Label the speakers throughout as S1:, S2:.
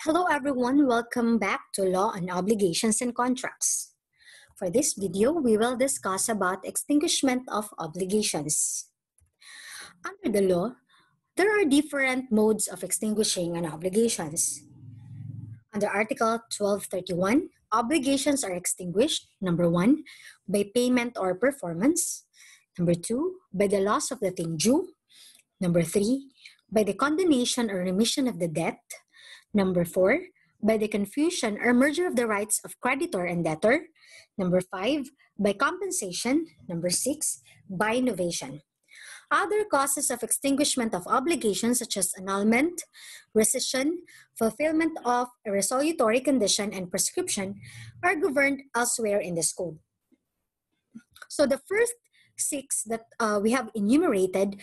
S1: Hello everyone, welcome back to Law on Obligations and Contracts. For this video, we will discuss about extinguishment of obligations. Under the law, there are different modes of extinguishing an obligations. Under Article 1231, obligations are extinguished, number one, by payment or performance, number two, by the loss of the thing due, number three, by the condonation or remission of the debt. Number four, by the confusion or merger of the rights of creditor and debtor. Number five, by compensation. Number six, by novation. Other causes of extinguishment of obligations such as annulment, rescission, fulfillment of a resolutory condition, and prescription are governed elsewhere in this code. So the first six that uh, we have enumerated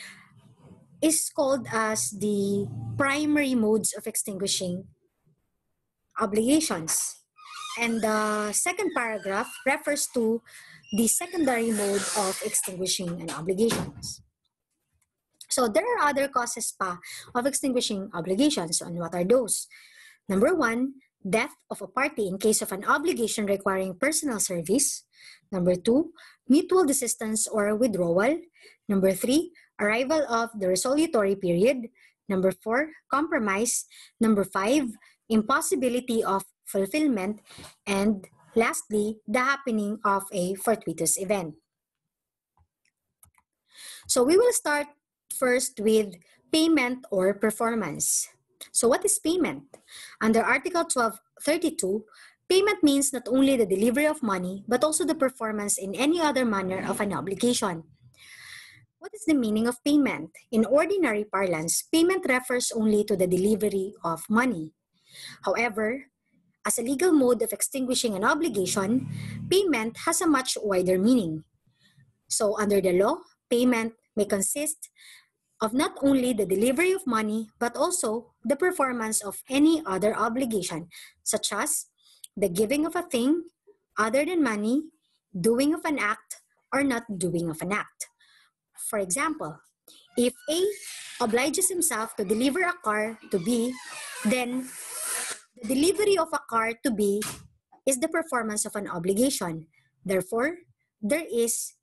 S1: is called as the primary modes of extinguishing obligations. And the second paragraph refers to the secondary mode of extinguishing an obligations. So there are other causes pa of extinguishing obligations. And what are those? Number one, death of a party in case of an obligation requiring personal service. Number two, mutual desistance or withdrawal. Number three, arrival of the resolutory period. Number four, compromise. Number five, impossibility of fulfillment. And lastly, the happening of a fortuitous event. So we will start first with payment or performance. So what is payment? Under Article 1232, payment means not only the delivery of money, but also the performance in any other manner of an obligation. What is the meaning of payment? In ordinary parlance, payment refers only to the delivery of money. However, as a legal mode of extinguishing an obligation, payment has a much wider meaning. So, under the law, payment may consist of not only the delivery of money, but also the performance of any other obligation, such as the giving of a thing other than money, doing of an act, or not doing of an act. For example, if A obliges himself to deliver a car to B, then the delivery of a car to B is the performance of an obligation. Therefore, there is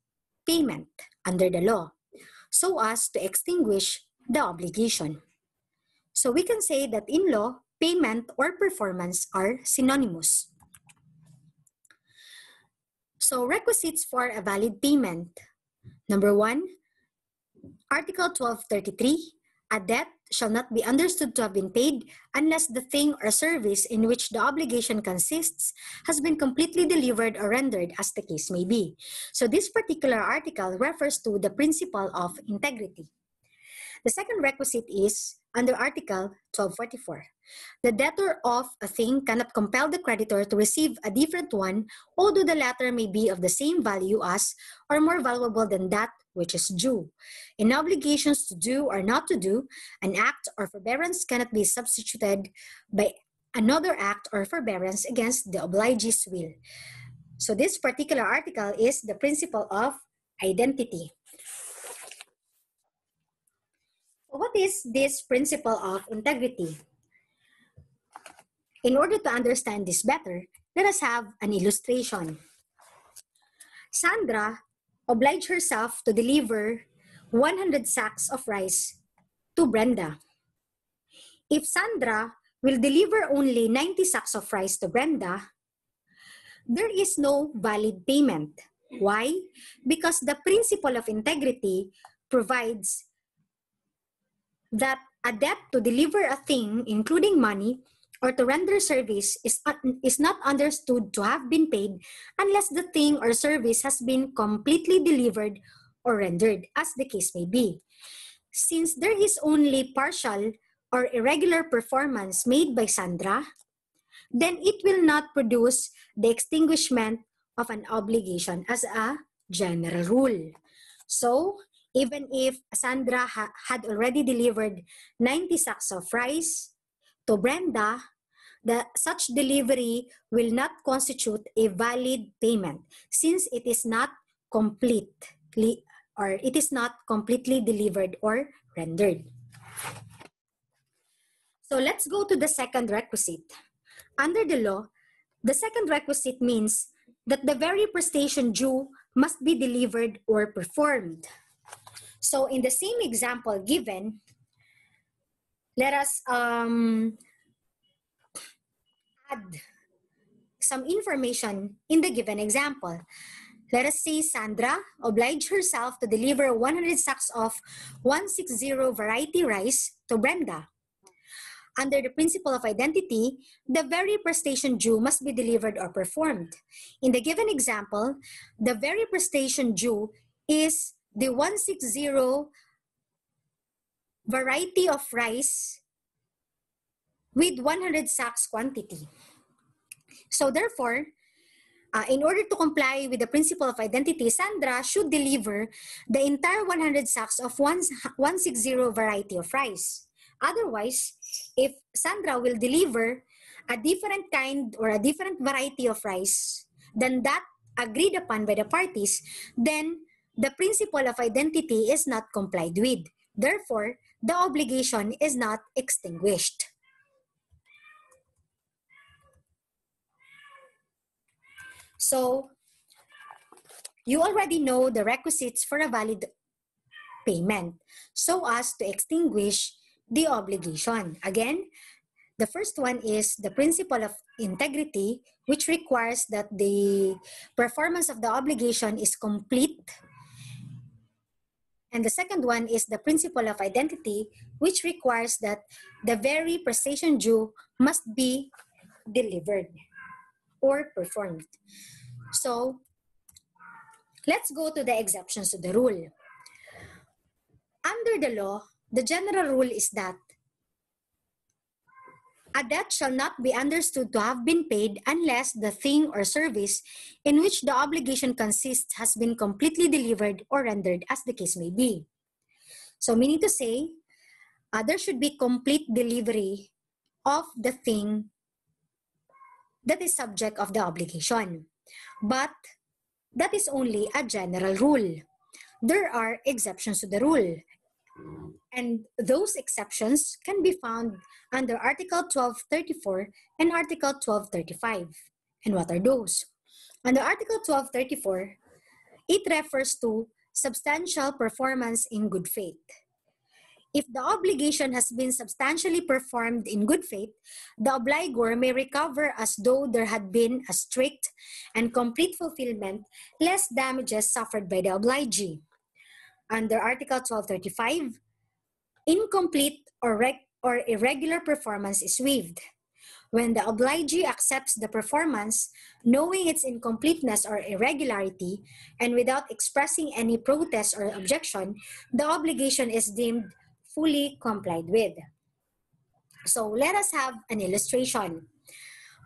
S1: payment under the law so as to extinguish the obligation. So we can say that in law, payment or performance are synonymous. So requisites for a valid payment. Number one, Article 1233, a debt shall not be understood to have been paid unless the thing or service in which the obligation consists has been completely delivered or rendered as the case may be. So this particular article refers to the principle of integrity. The second requisite is under Article 1244. The debtor of a thing cannot compel the creditor to receive a different one, although the latter may be of the same value as or more valuable than that which is due. In obligations to do or not to do, an act or forbearance cannot be substituted by another act or forbearance against the obligee's will. So this particular article is the principle of identity. What is this principle of integrity? In order to understand this better, let us have an illustration. Sandra obliged herself to deliver 100 sacks of rice to Brenda. If Sandra will deliver only 90 sacks of rice to Brenda, there is no valid payment. Why? Because the principle of integrity provides that a debt to deliver a thing, including money, or to render service is, is not understood to have been paid unless the thing or service has been completely delivered or rendered, as the case may be. Since there is only partial or irregular performance made by Sandra, then it will not produce the extinguishment of an obligation as a general rule. So, even if Sandra ha had already delivered 90 sacks of rice to Brenda, the, such delivery will not constitute a valid payment since it is not completely or it is not completely delivered or rendered. So let's go to the second requisite. Under the law, the second requisite means that the very prestation due must be delivered or performed. So in the same example given, let us um, add some information in the given example. Let us say Sandra obliged herself to deliver 100 sacks of 160 variety rice to Brenda. Under the principle of identity, the very prestation due must be delivered or performed. In the given example, the very prestation due is the 160 variety of rice with 100 sacks quantity. So therefore, uh, in order to comply with the principle of identity, Sandra should deliver the entire 100 sacks of 160 variety of rice. Otherwise, if Sandra will deliver a different kind or a different variety of rice than that agreed upon by the parties, then the principle of identity is not complied with. Therefore, the obligation is not extinguished. So, you already know the requisites for a valid payment so as to extinguish the obligation. Again, the first one is the principle of integrity, which requires that the performance of the obligation is complete. And the second one is the principle of identity, which requires that the very prestation due must be delivered or performed. So, let's go to the exceptions to the rule. Under the law, the general rule is that a debt shall not be understood to have been paid unless the thing or service in which the obligation consists has been completely delivered or rendered as the case may be. So meaning to say, uh, there should be complete delivery of the thing that is subject of the obligation. But that is only a general rule. There are exceptions to the rule. And those exceptions can be found under Article 1234 and Article 1235. And what are those? Under Article 1234, it refers to substantial performance in good faith. If the obligation has been substantially performed in good faith, the obligor may recover as though there had been a strict and complete fulfillment, less damages suffered by the obligee under Article 1235, incomplete or, or irregular performance is waived. When the obligee accepts the performance, knowing its incompleteness or irregularity, and without expressing any protest or objection, the obligation is deemed fully complied with. So let us have an illustration.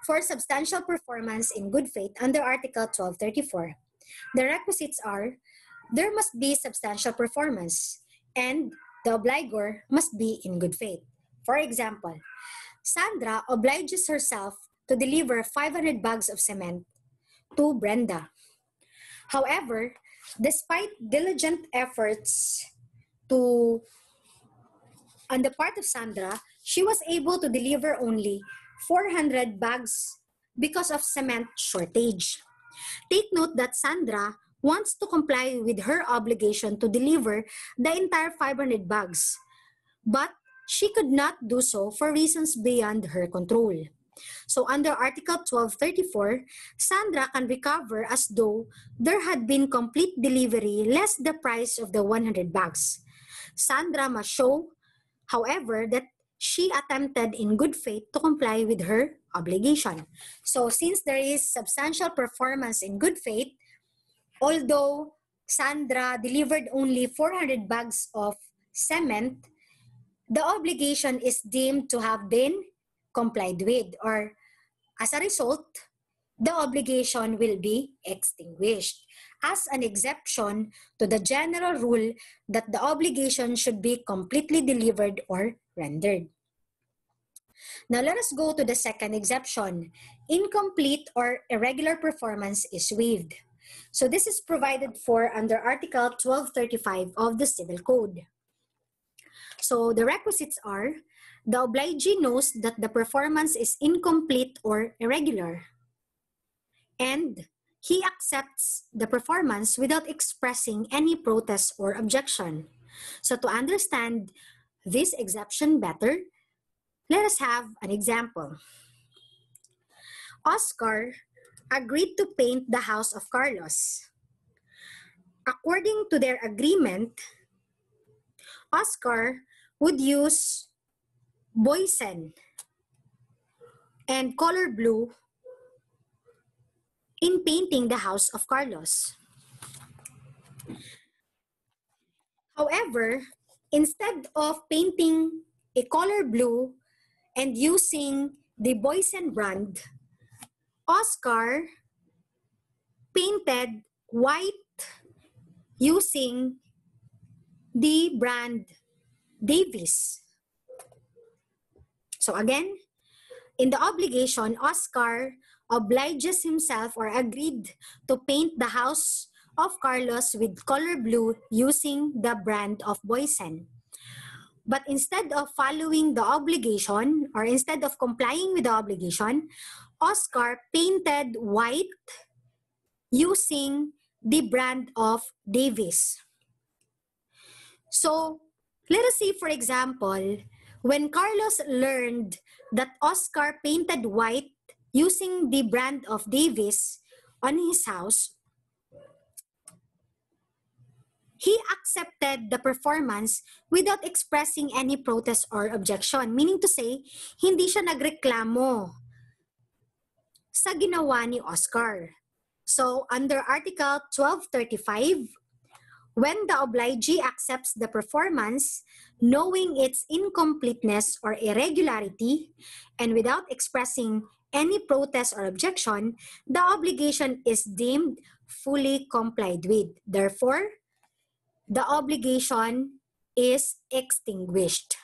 S1: For substantial performance in good faith under Article 1234, the requisites are there must be substantial performance and the obligor must be in good faith. For example, Sandra obliges herself to deliver 500 bags of cement to Brenda. However, despite diligent efforts to on the part of Sandra, she was able to deliver only 400 bags because of cement shortage. Take note that Sandra wants to comply with her obligation to deliver the entire 500 bags, but she could not do so for reasons beyond her control. So under Article 1234, Sandra can recover as though there had been complete delivery less the price of the 100 bags. Sandra must show, however, that she attempted in good faith to comply with her obligation. So since there is substantial performance in good faith, although Sandra delivered only 400 bags of cement, the obligation is deemed to have been complied with, or as a result, the obligation will be extinguished as an exception to the general rule that the obligation should be completely delivered or rendered. Now let us go to the second exception. Incomplete or irregular performance is waived. So this is provided for under Article 1235 of the Civil Code. So the requisites are the obligee knows that the performance is incomplete or irregular. And he accepts the performance without expressing any protest or objection. So to understand this exception better, let us have an example. Oscar agreed to paint the house of Carlos. According to their agreement, Oscar would use Boysen and color blue in painting the house of Carlos. However, instead of painting a color blue and using the Boysen brand, Oscar painted white using the brand Davis. So again, in the obligation, Oscar obliges himself or agreed to paint the house of Carlos with color blue using the brand of Boysen. But instead of following the obligation or instead of complying with the obligation, Oscar painted white using the brand of Davis. So let us say, for example, when Carlos learned that Oscar painted white using the brand of Davis on his house, he accepted the performance without expressing any protest or objection. Meaning to say, hindi siya nagreklamo sa ginawa ni Oscar. So, under Article 1235, when the obligee accepts the performance, knowing its incompleteness or irregularity, and without expressing any protest or objection, the obligation is deemed fully complied with. Therefore, the obligation is extinguished.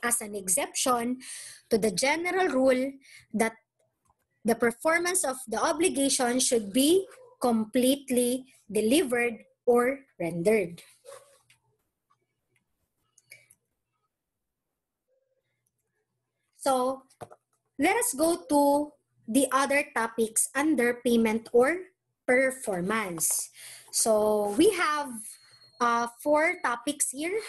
S1: As an exception to the general rule that the performance of the obligation should be completely delivered or rendered. So let us go to the other topics under payment or performance. So we have uh, four topics here.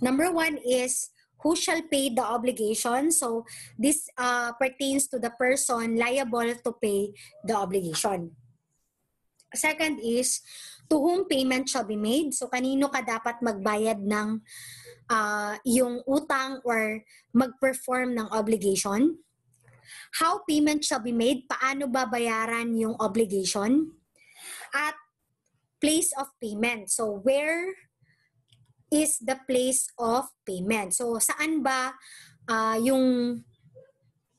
S1: Number one is who shall pay the obligation. So this uh, pertains to the person liable to pay the obligation. Second is to whom payment shall be made. So, kanino ka dapat magbayad ng uh, yung utang or mag-perform ng obligation. How payment shall be made, paano babayaran yung obligation. At place of payment. So, where is the place of payment? So, saan ba uh, yung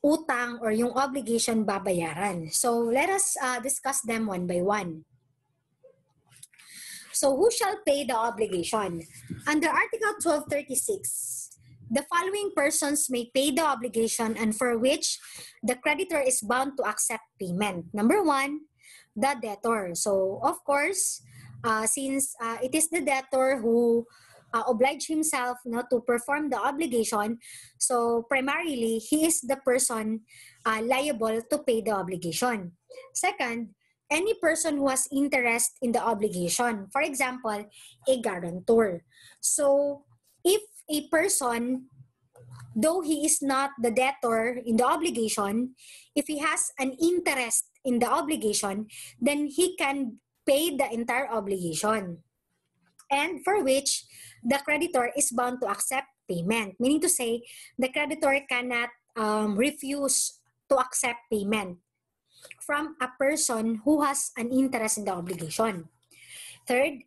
S1: utang or yung obligation babayaran? So, let us uh, discuss them one by one. So who shall pay the obligation? Under Article 1236, the following persons may pay the obligation and for which the creditor is bound to accept payment. Number one, the debtor. So, of course, uh, since uh, it is the debtor who uh, oblige himself know, to perform the obligation, so primarily, he is the person uh, liable to pay the obligation. Second, any person who has interest in the obligation. For example, a guarantor. So, if a person, though he is not the debtor in the obligation, if he has an interest in the obligation, then he can pay the entire obligation. And for which the creditor is bound to accept payment. Meaning to say, the creditor cannot um, refuse to accept payment from a person who has an interest in the obligation. Third,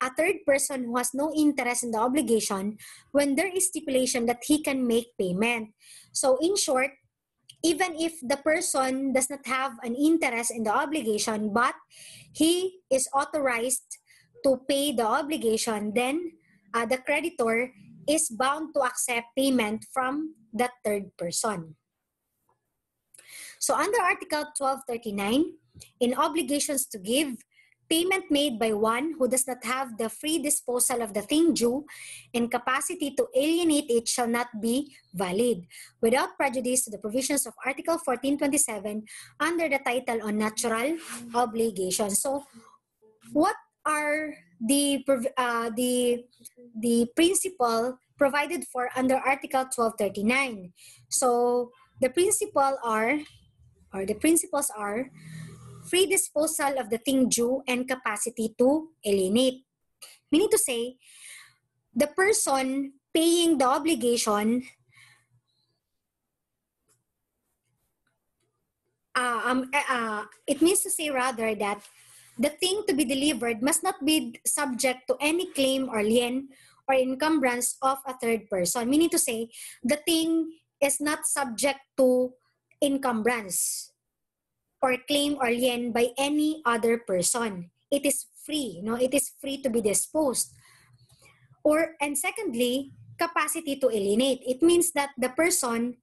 S1: a third person who has no interest in the obligation when there is stipulation that he can make payment. So in short, even if the person does not have an interest in the obligation but he is authorized to pay the obligation, then uh, the creditor is bound to accept payment from the third person. So under Article 1239, in obligations to give, payment made by one who does not have the free disposal of the thing due and capacity to alienate it shall not be valid without prejudice to the provisions of Article 1427 under the title on natural obligation. So, what are the uh, the the principle provided for under Article 1239? So, the principle are or the principles are free disposal of the thing due and capacity to alienate. Meaning to say, the person paying the obligation uh, um, uh, it means to say rather that the thing to be delivered must not be subject to any claim or lien or encumbrance of a third person. Meaning to say, the thing is not subject to encumbrance or claim or lien by any other person. It is free, no? It is free to be disposed. Or and secondly, capacity to alienate. It means that the person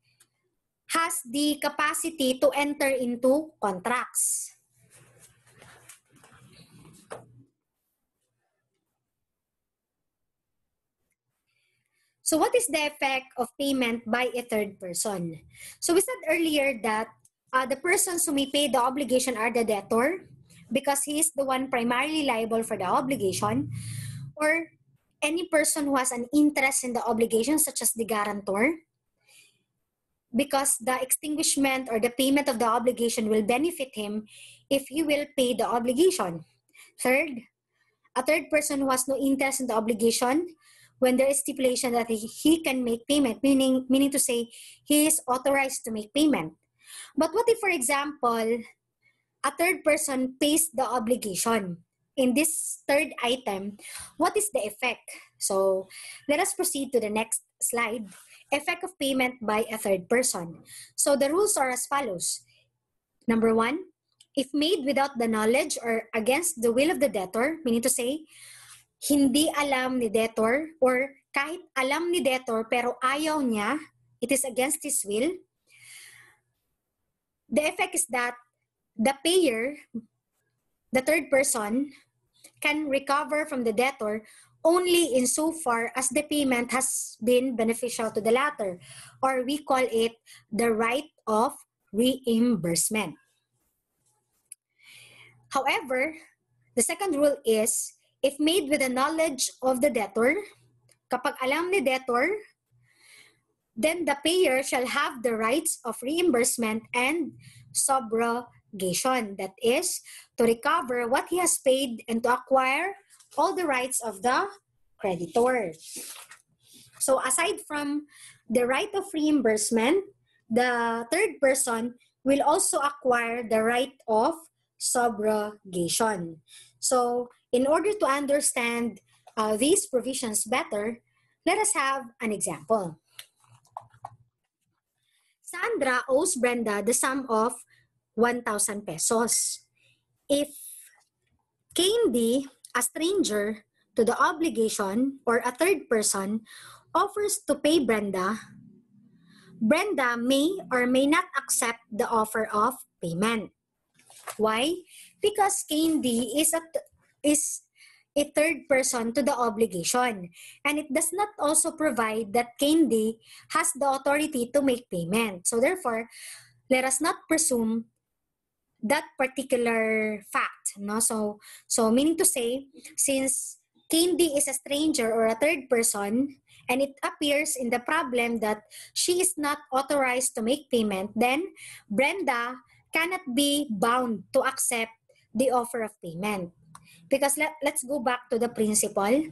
S1: has the capacity to enter into contracts. So what is the effect of payment by a third person? So we said earlier that uh, the persons who may pay the obligation are the debtor because he is the one primarily liable for the obligation or any person who has an interest in the obligation such as the guarantor because the extinguishment or the payment of the obligation will benefit him if he will pay the obligation. Third, a third person who has no interest in the obligation when there is stipulation that he, he can make payment, meaning, meaning to say he is authorized to make payment. But what if, for example, a third person pays the obligation? In this third item, what is the effect? So let us proceed to the next slide. Effect of payment by a third person. So the rules are as follows. Number one, if made without the knowledge or against the will of the debtor, meaning to say, hindi alam ni debtor or kahit alam ni debtor pero ayaw niya, it is against his will, the effect is that the payer, the third person, can recover from the debtor only insofar as the payment has been beneficial to the latter, or we call it the right of reimbursement. However, the second rule is if made with the knowledge of the debtor, kapag alam ni debtor then the payer shall have the rights of reimbursement and subrogation. That is, to recover what he has paid and to acquire all the rights of the creditor. So aside from the right of reimbursement, the third person will also acquire the right of subrogation. So in order to understand uh, these provisions better, let us have an example. Sandra owes Brenda the sum of 1,000 pesos. If Candy, a stranger to the obligation or a third person, offers to pay Brenda, Brenda may or may not accept the offer of payment. Why? Because Candy is a is a third person to the obligation. And it does not also provide that Candy has the authority to make payment. So therefore, let us not presume that particular fact. No? So, so meaning to say, since Candy is a stranger or a third person, and it appears in the problem that she is not authorized to make payment, then Brenda cannot be bound to accept the offer of payment. Because let, let's go back to the principle.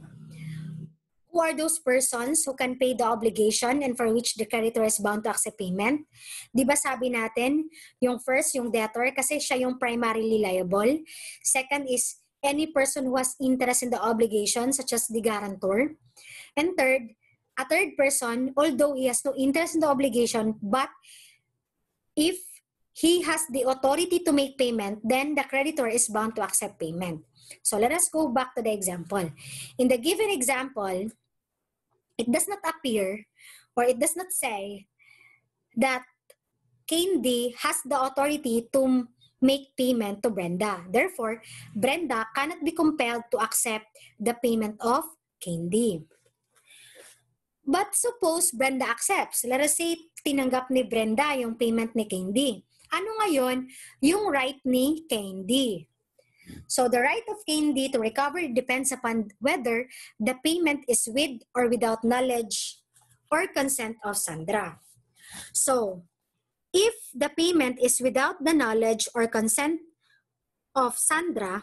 S1: Who are those persons who can pay the obligation and for which the creditor is bound to accept payment? Di ba sabi natin, yung first, yung debtor, kasi siya yung primarily liable. Second is any person who has interest in the obligation, such as the guarantor. And third, a third person, although he has no interest in the obligation, but if he has the authority to make payment, then the creditor is bound to accept payment. So let us go back to the example. In the given example, it does not appear or it does not say that Candy has the authority to make payment to Brenda. Therefore, Brenda cannot be compelled to accept the payment of Candy. But suppose Brenda accepts. Let us say, tinanggap ni Brenda yung payment ni Candy. Ano ngayon yung right ni Candy? So the right of Candy to recover depends upon whether the payment is with or without knowledge or consent of Sandra. So, if the payment is without the knowledge or consent of Sandra,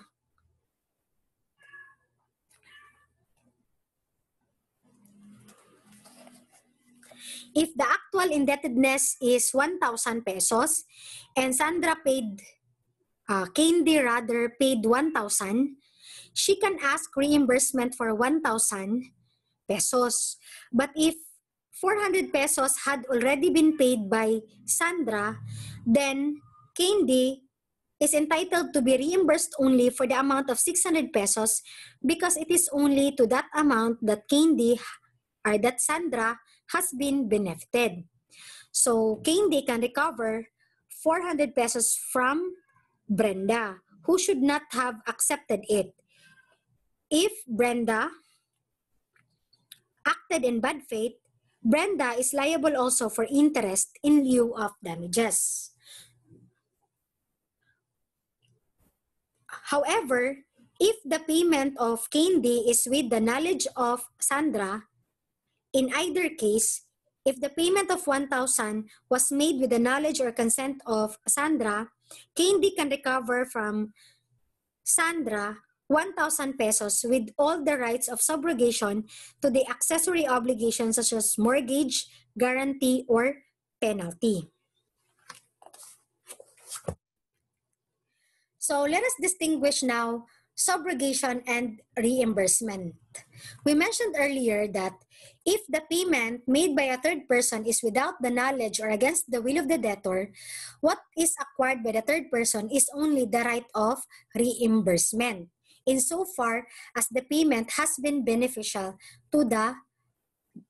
S1: if the actual indebtedness is 1,000 pesos and Sandra paid, uh, Candy rather paid 1,000, she can ask reimbursement for 1,000 pesos. But if 400 pesos had already been paid by Sandra, then Candy is entitled to be reimbursed only for the amount of 600 pesos because it is only to that amount that Candy or that Sandra has been benefited. So, Candy can recover 400 pesos from Brenda, who should not have accepted it. If Brenda acted in bad faith, Brenda is liable also for interest in lieu of damages. However, if the payment of Candy is with the knowledge of Sandra, in either case, if the payment of 1,000 was made with the knowledge or consent of Sandra, Candy can recover from Sandra 1,000 pesos with all the rights of subrogation to the accessory obligations such as mortgage, guarantee, or penalty. So let us distinguish now subrogation and reimbursement. We mentioned earlier that if the payment made by a third person is without the knowledge or against the will of the debtor, what is acquired by the third person is only the right of reimbursement, insofar as the payment has been beneficial to the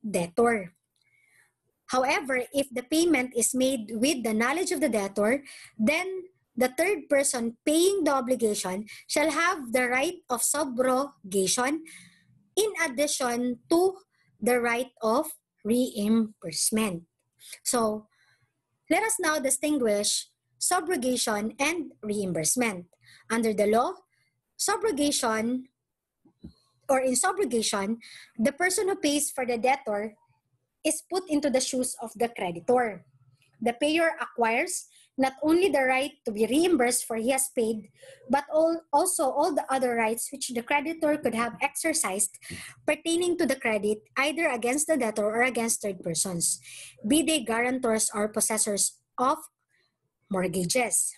S1: debtor. However, if the payment is made with the knowledge of the debtor, then the third person paying the obligation shall have the right of subrogation in addition to the right of reimbursement. So, let us now distinguish subrogation and reimbursement. Under the law, subrogation or in subrogation, the person who pays for the debtor is put into the shoes of the creditor. The payer acquires not only the right to be reimbursed for he has paid, but all, also all the other rights which the creditor could have exercised pertaining to the credit either against the debtor or against third persons, be they guarantors or possessors of mortgages.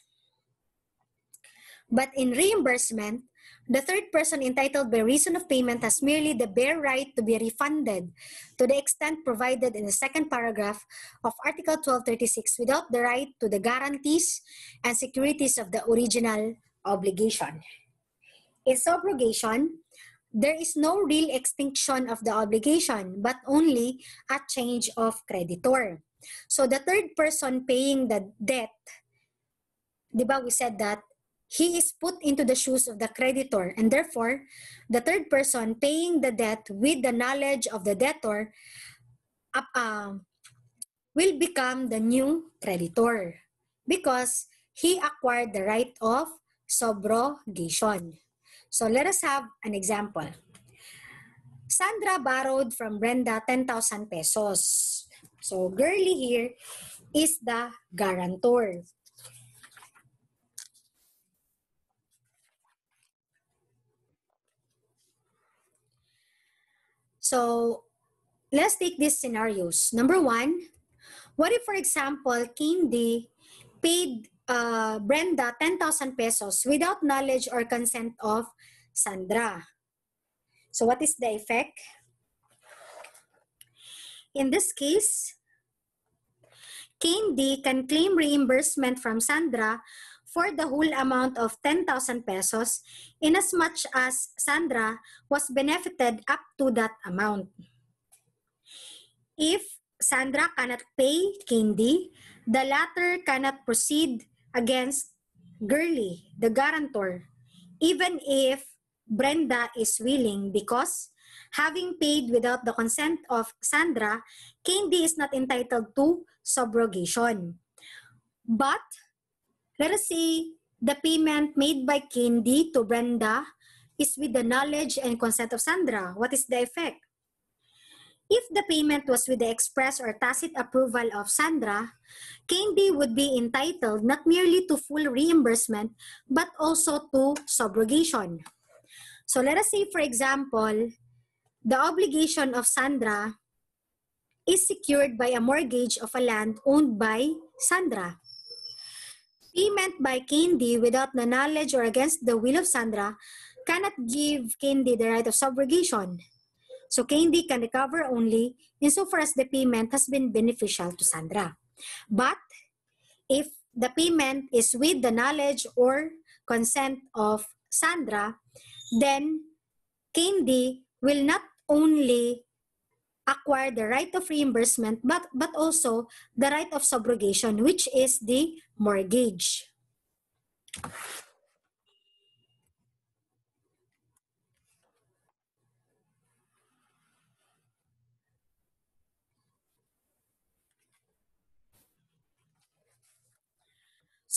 S1: But in reimbursement, the third person entitled by reason of payment has merely the bare right to be refunded to the extent provided in the second paragraph of Article 1236 without the right to the guarantees and securities of the original obligation. In subrogation, there is no real extinction of the obligation, but only a change of creditor. So the third person paying the debt, di we said that he is put into the shoes of the creditor, and therefore, the third person paying the debt with the knowledge of the debtor uh, uh, will become the new creditor because he acquired the right of subrogation. So let us have an example. Sandra borrowed from Brenda 10,000 pesos. So Girly here is the guarantor. So let's take these scenarios. Number one, what if, for example, Candy paid uh, Brenda 10,000 pesos without knowledge or consent of Sandra? So what is the effect? In this case, Candy can claim reimbursement from Sandra for the whole amount of 10,000 pesos inasmuch as Sandra was benefited up to that amount. If Sandra cannot pay Candy, the latter cannot proceed against Girly, the guarantor, even if Brenda is willing because having paid without the consent of Sandra, Candy is not entitled to subrogation. But let us say the payment made by Candy to Brenda is with the knowledge and consent of Sandra. What is the effect? If the payment was with the express or tacit approval of Sandra, Candy would be entitled not merely to full reimbursement, but also to subrogation. So let us say, for example, the obligation of Sandra is secured by a mortgage of a land owned by Sandra. Payment by Candy without the knowledge or against the will of Sandra cannot give Candy the right of subrogation. So Candy can recover only insofar as the payment has been beneficial to Sandra. But if the payment is with the knowledge or consent of Sandra, then Candy will not only acquire the right of reimbursement, but, but also the right of subrogation, which is the mortgage.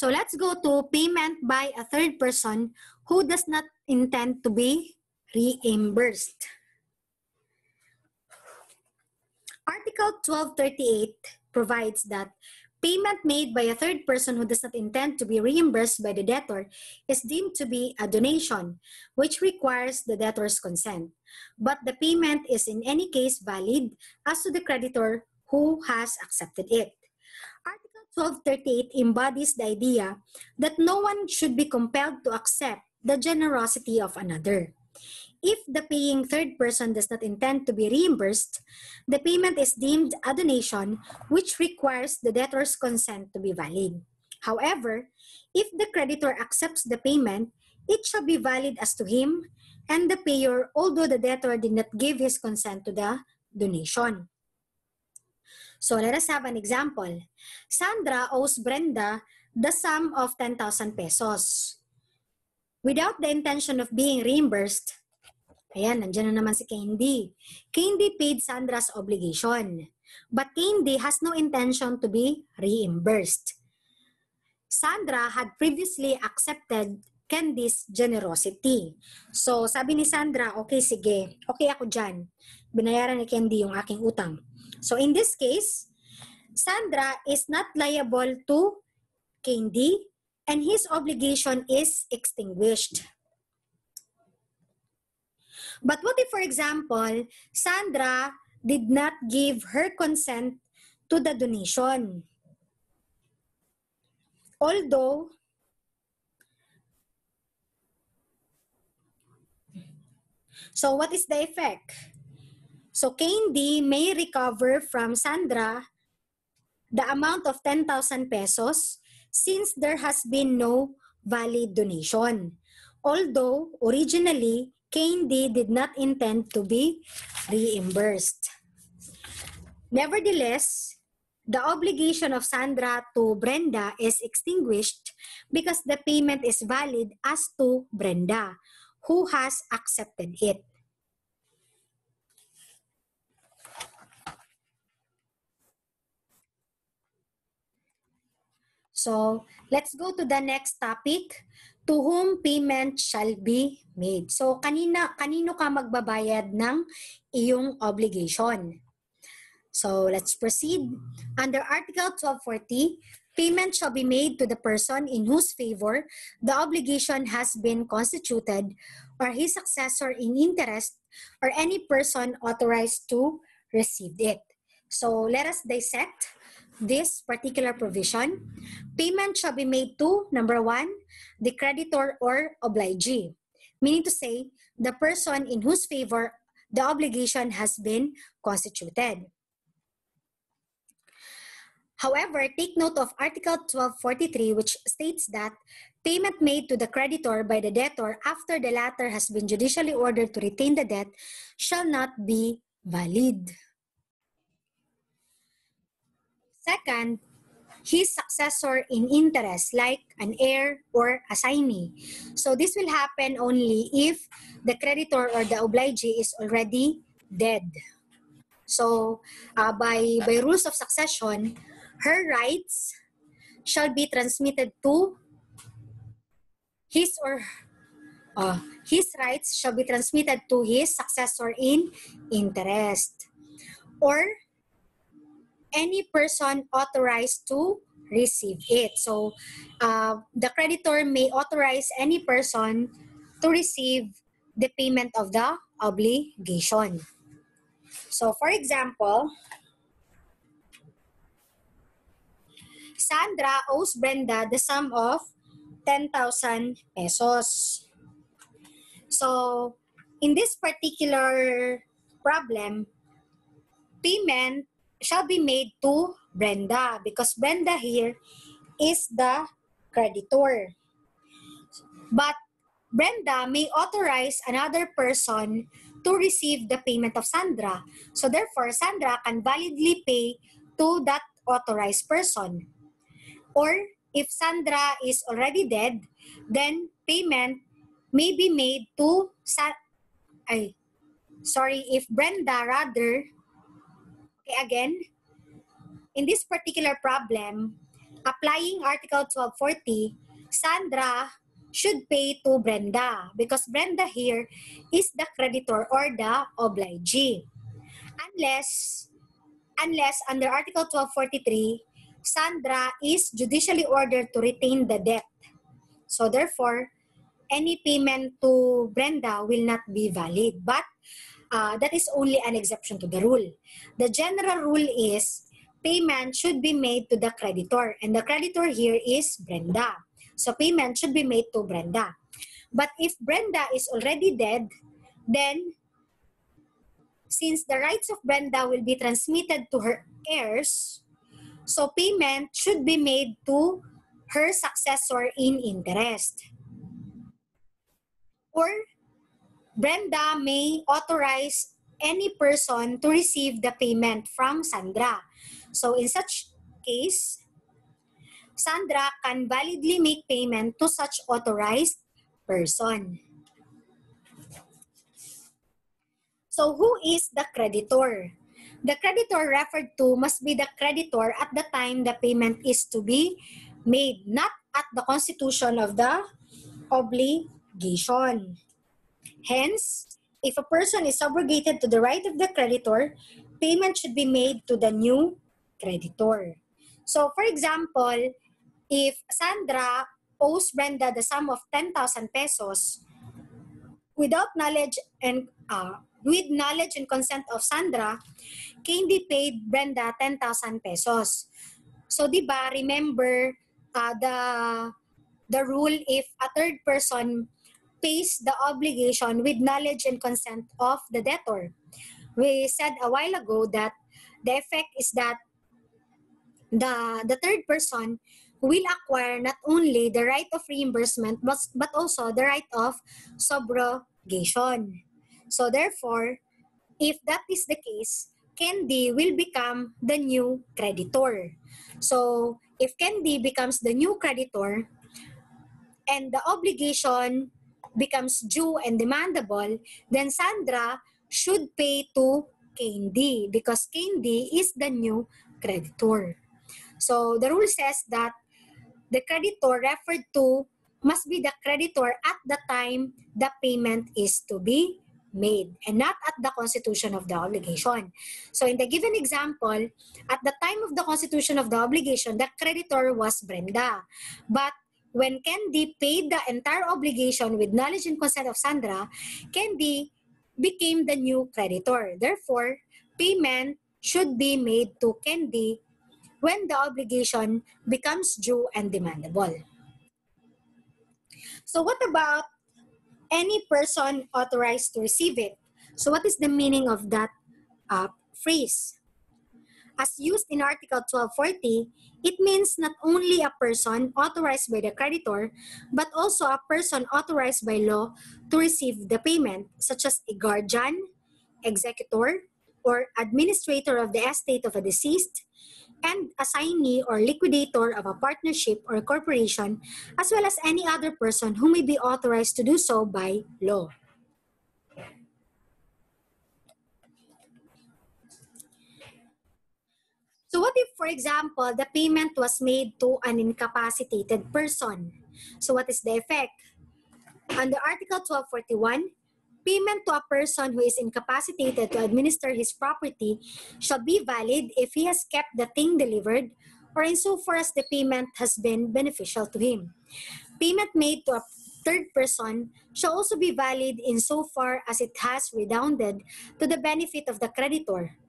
S1: So let's go to payment by a third person who does not intend to be reimbursed. Article 1238 provides that payment made by a third person who does not intend to be reimbursed by the debtor is deemed to be a donation, which requires the debtor's consent. But the payment is in any case valid as to the creditor who has accepted it. Article 1238 embodies the idea that no one should be compelled to accept the generosity of another. If the paying third person does not intend to be reimbursed, the payment is deemed a donation which requires the debtor's consent to be valid. However, if the creditor accepts the payment, it shall be valid as to him and the payer, although the debtor did not give his consent to the donation. So let us have an example. Sandra owes Brenda the sum of 10,000 pesos. Without the intention of being reimbursed, ayan, nandiyan na naman si Candy. Candy paid Sandra's obligation. But Candy has no intention to be reimbursed. Sandra had previously accepted Candy's generosity. So, sabi ni Sandra, okay, sige, okay ako dyan. Binayaran ni Candy yung aking utang. So in this case, Sandra is not liable to Candy and his obligation is extinguished. But what if, for example, Sandra did not give her consent to the donation? Although, so what is the effect? So Candy may recover from Sandra the amount of 10,000 pesos since there has been no valid donation. Although originally, Candy did not intend to be reimbursed. Nevertheless, the obligation of Sandra to Brenda is extinguished because the payment is valid as to Brenda, who has accepted it. So, let's go to the next topic. To whom payment shall be made. So, kanina, kanino ka magbabayad ng iyong obligation? So, let's proceed. Under Article 1240, payment shall be made to the person in whose favor the obligation has been constituted or his successor in interest or any person authorized to receive it. So, let us dissect this particular provision, payment shall be made to, number one, the creditor or obligee, meaning to say, the person in whose favor the obligation has been constituted. However, take note of Article 1243, which states that payment made to the creditor by the debtor after the latter has been judicially ordered to retain the debt shall not be valid. Second, his successor in interest, like an heir or assignee. So this will happen only if the creditor or the obligee is already dead. So uh, by, by rules of succession, her rights shall be transmitted to his or uh, his rights shall be transmitted to his successor in interest or any person authorized to receive it. So uh, the creditor may authorize any person to receive the payment of the obligation. So for example, Sandra owes Brenda the sum of 10,000 pesos. So, in this particular problem, payment shall be made to Brenda because Brenda here is the creditor. But Brenda may authorize another person to receive the payment of Sandra. So therefore, Sandra can validly pay to that authorized person. Or if Sandra is already dead, then payment may be made to Sa ay, sorry, if Brenda rather, again, in this particular problem, applying Article 1240, Sandra should pay to Brenda because Brenda here is the creditor or the obligee. Unless, unless under Article 1243, Sandra is judicially ordered to retain the debt. So therefore, any payment to Brenda will not be valid. But uh, that is only an exception to the rule. The general rule is payment should be made to the creditor. And the creditor here is Brenda. So payment should be made to Brenda. But if Brenda is already dead, then since the rights of Brenda will be transmitted to her heirs, so payment should be made to her successor in interest. Or Brenda may authorize any person to receive the payment from Sandra. So in such case, Sandra can validly make payment to such authorized person. So who is the creditor? The creditor referred to must be the creditor at the time the payment is to be made, not at the constitution of the obligation. Hence, if a person is subrogated to the right of the creditor, payment should be made to the new creditor. So, for example, if Sandra owes Brenda the sum of 10,000 pesos without knowledge and uh, with knowledge and consent of Sandra, Candy paid Brenda 10,000 pesos. So, di ba, remember uh, the, the rule if a third person pays the obligation with knowledge and consent of the debtor. We said a while ago that the effect is that the, the third person will acquire not only the right of reimbursement but, but also the right of subrogation. So therefore, if that is the case, Candy will become the new creditor. So if Candy becomes the new creditor and the obligation becomes due and demandable, then Sandra should pay to Candy because Candy is the new creditor. So the rule says that the creditor referred to must be the creditor at the time the payment is to be made and not at the constitution of the obligation. So in the given example, at the time of the constitution of the obligation, the creditor was Brenda. But when Candy paid the entire obligation with knowledge and consent of Sandra, Candy became the new creditor. Therefore, payment should be made to Candy when the obligation becomes due and demandable. So what about any person authorized to receive it. So what is the meaning of that uh, phrase? As used in Article 1240, it means not only a person authorized by the creditor, but also a person authorized by law to receive the payment, such as a guardian, executor, or administrator of the estate of a deceased, and assignee or liquidator of a partnership or corporation, as well as any other person who may be authorized to do so by law. So what if, for example, the payment was made to an incapacitated person? So what is the effect? Under Article 1241, payment to a person who is incapacitated to administer his property shall be valid if he has kept the thing delivered or insofar as the payment has been beneficial to him. Payment made to a third person shall also be valid insofar as it has redounded to the benefit of the creditor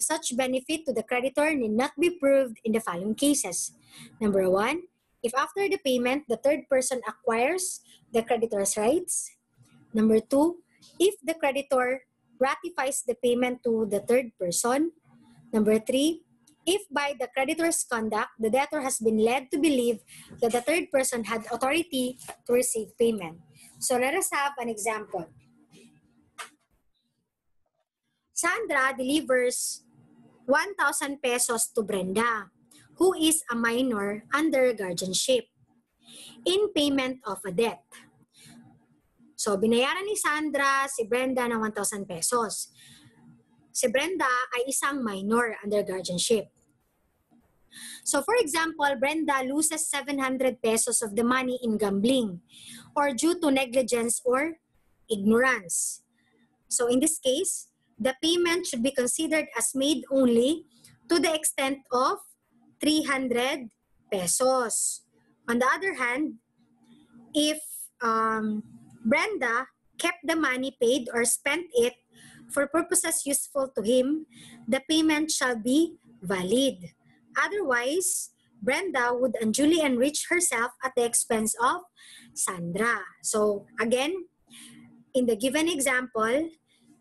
S1: such benefit to the creditor need not be proved in the following cases. Number one, if after the payment, the third person acquires the creditor's rights. Number two, if the creditor ratifies the payment to the third person. Number three, if by the creditor's conduct, the debtor has been led to believe that the third person had authority to receive payment. So let us have an example. Sandra delivers 1,000 pesos to Brenda, who is a minor under guardianship, in payment of a debt. So, binayaran ni Sandra si Brenda ng 1,000 pesos. Si Brenda ay isang minor under guardianship. So, for example, Brenda loses 700 pesos of the money in gambling or due to negligence or ignorance. So, in this case, the payment should be considered as made only to the extent of 300 pesos. On the other hand, if um, Brenda kept the money paid or spent it for purposes useful to him, the payment shall be valid. Otherwise, Brenda would unduly enrich herself at the expense of Sandra. So again, in the given example,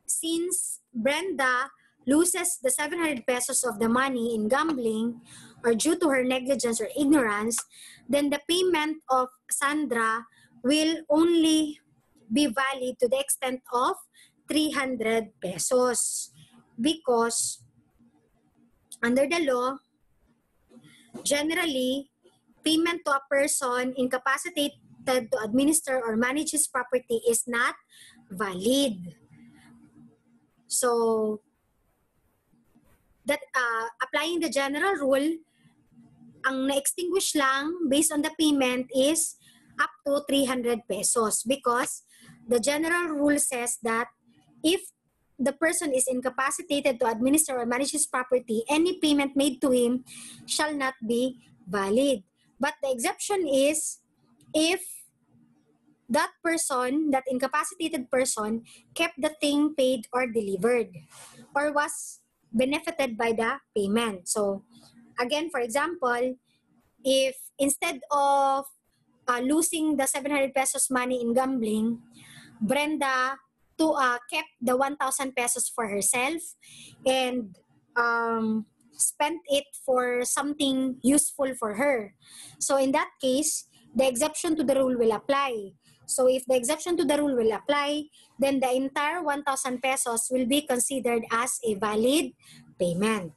S1: since Brenda loses the 700 pesos of the money in gambling or due to her negligence or ignorance, then the payment of Sandra will only be valid to the extent of 300 pesos because under the law, generally, payment to a person incapacitated to administer or manage his property is not valid. So, that uh, applying the general rule, ang na-extinguish lang based on the payment is up to 300 pesos because the general rule says that if the person is incapacitated to administer or manage his property, any payment made to him shall not be valid. But the exception is if that person, that incapacitated person, kept the thing paid or delivered or was benefited by the payment. So, again, for example, if instead of uh, losing the 700 pesos money in gambling, Brenda to uh, kept the 1,000 pesos for herself and um, spent it for something useful for her. So in that case, the exception to the rule will apply. So if the exception to the rule will apply, then the entire 1,000 pesos will be considered as a valid payment.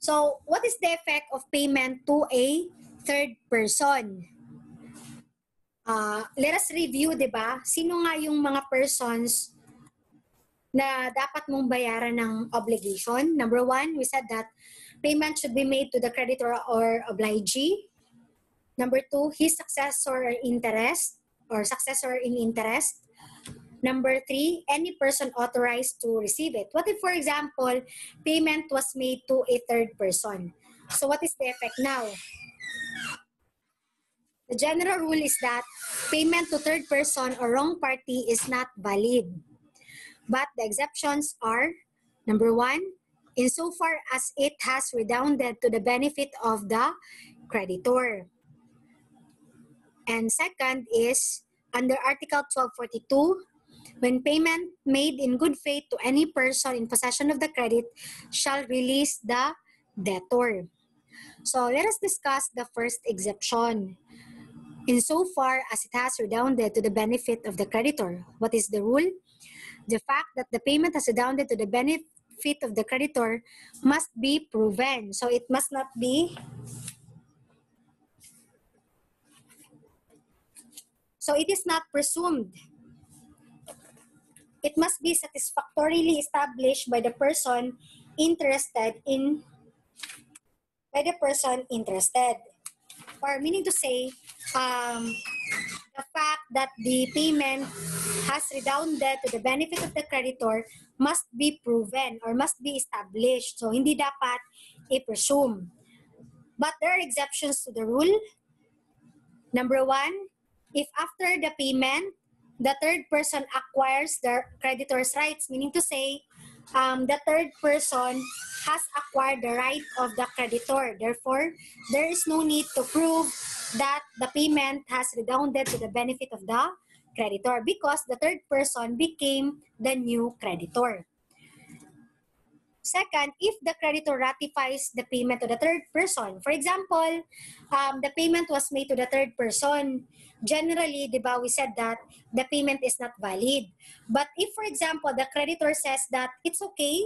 S1: So what is the effect of payment to a third person? Uh, let us review, di ba? Sino nga yung mga persons na dapat mong bayaran ng obligation? Number one, we said that payment should be made to the creditor or obligee. Number two, his successor interest or successor in interest. Number three, any person authorized to receive it. What if, for example, payment was made to a third person? So what is the effect now? The general rule is that payment to third person or wrong party is not valid. But the exceptions are, number one, insofar as it has redounded to the benefit of the creditor. And second is under Article 1242, when payment made in good faith to any person in possession of the credit shall release the debtor. So let us discuss the first exception. Insofar as it has redounded to the benefit of the creditor. What is the rule? The fact that the payment has redounded to the benefit benefit of the creditor must be proven. So it must not be So it is not presumed. It must be satisfactorily established by the person interested in by the person interested. Or meaning to say, um, the fact that the payment has redounded to the benefit of the creditor must be proven or must be established. So, hindi dapat i-presume. But there are exceptions to the rule. Number one, if after the payment, the third person acquires the creditor's rights, meaning to say, um, the third person has acquired the right of the creditor. Therefore, there is no need to prove that the payment has redounded to the benefit of the creditor because the third person became the new creditor. Second, if the creditor ratifies the payment to the third person, for example, um, the payment was made to the third person, generally, di ba, we said that the payment is not valid. But if, for example, the creditor says that it's okay,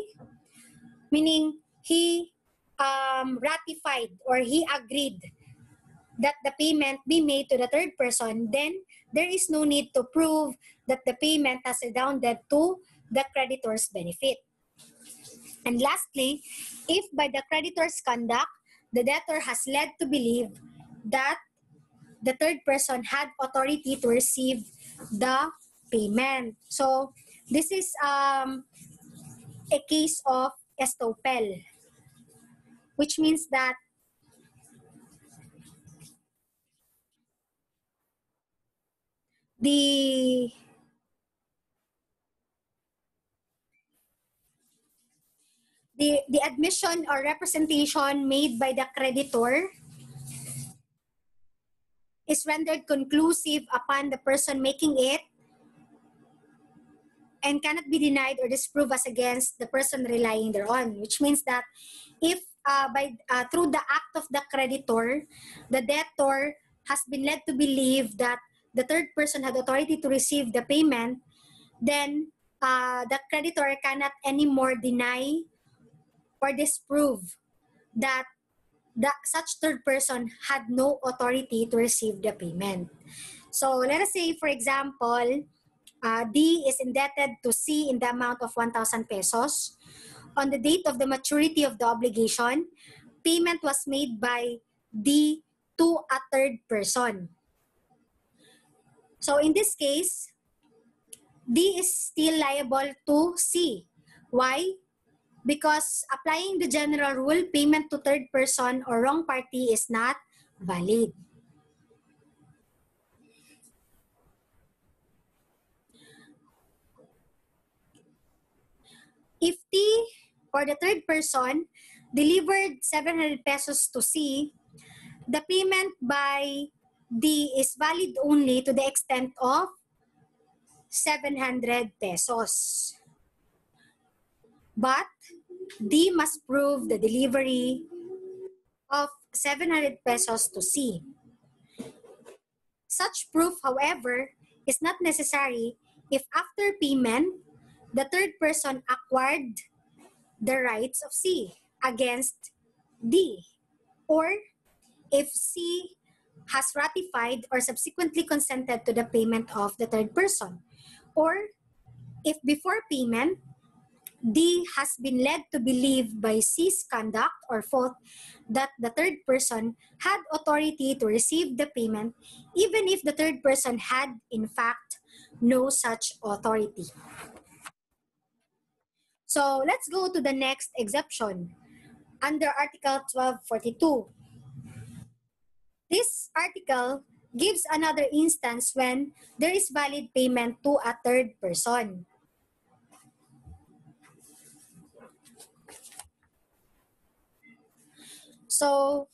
S1: meaning he um, ratified or he agreed that the payment be made to the third person, then there is no need to prove that the payment has redounded to the creditor's benefit. And lastly, if by the creditor's conduct, the debtor has led to believe that the third person had authority to receive the payment. So, this is um, a case of estoppel, which means that the the, the admission or representation made by the creditor is rendered conclusive upon the person making it and cannot be denied or disproved as against the person relying thereon which means that if uh, by uh, through the act of the creditor the debtor has been led to believe that the third person had authority to receive the payment then uh, the creditor cannot anymore deny or disprove that that such third person had no authority to receive the payment. So let us say, for example, uh, D is indebted to C in the amount of 1,000 pesos. On the date of the maturity of the obligation, payment was made by D to a third person. So in this case, D is still liable to C. Why? Because applying the general rule, payment to third person or wrong party is not valid. If T or the third person delivered 700 pesos to C, the payment by D is valid only to the extent of 700 pesos. But D must prove the delivery of 700 pesos to C. Such proof, however, is not necessary if after payment, the third person acquired the rights of C against D, or if C has ratified or subsequently consented to the payment of the third person, or if before payment, D has been led to believe by C's conduct or fault that the third person had authority to receive the payment, even if the third person had, in fact, no such authority. So let's go to the next exception under Article 1242. This article gives another instance when there is valid payment to a third person. So,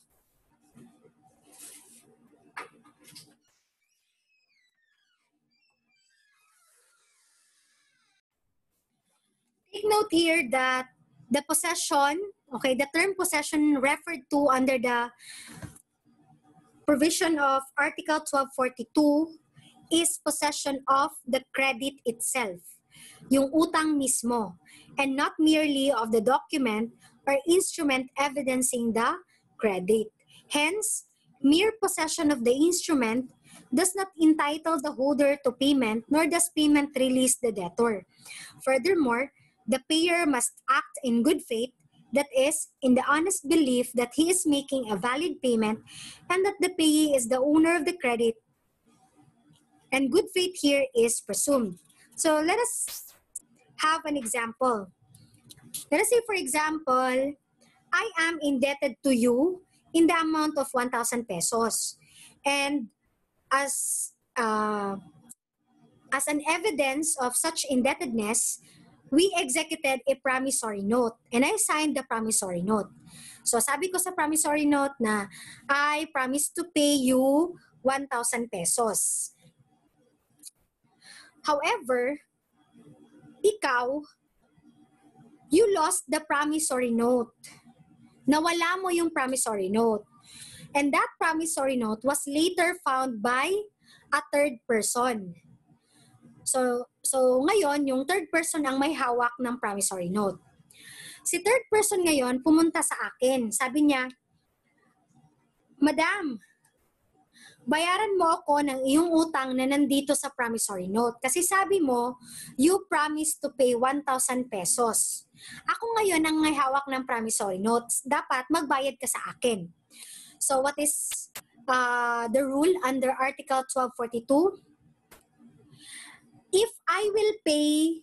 S1: take note here that the possession, okay, the term possession referred to under the provision of Article 1242 is possession of the credit itself. yung utang mismo, and not merely of the document or instrument evidencing the credit. Hence, mere possession of the instrument does not entitle the holder to payment, nor does payment release the debtor. Furthermore, the payer must act in good faith, that is, in the honest belief that he is making a valid payment and that the payee is the owner of the credit. And good faith here is presumed. So let us have an example. Let us say, for example, I am indebted to you in the amount of 1,000 pesos. And as uh, as an evidence of such indebtedness, we executed a promissory note and I signed the promissory note. So sabi ko sa promissory note na I promise to pay you 1,000 pesos. However, ikaw, you lost the promissory note. Nawala mo yung promissory note. And that promissory note was later found by a third person. So, so ngayon, yung third person ang may hawak ng promissory note. Si third person ngayon pumunta sa akin. Sabi niya, Madam, bayaran mo ako ng iyong utang na nandito sa promissory note. Kasi sabi mo, you promised to pay 1,000 pesos. Ako ngayon ang may hawak ng promissory notes. Dapat magbayad ka sa akin. So what is uh, the rule under Article 1242? If I will pay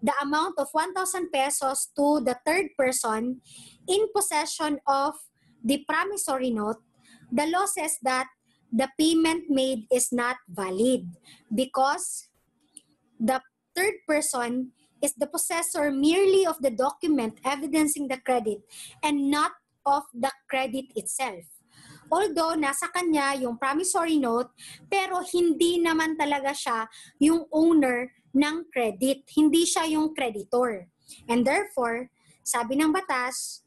S1: the amount of 1,000 pesos to the third person in possession of the promissory note, the law says that the payment made is not valid because the third person is the possessor merely of the document evidencing the credit and not of the credit itself. Although nasa kanya yung promissory note, pero hindi naman talaga siya yung owner ng credit. Hindi siya yung creditor. And therefore, sabi ng batas,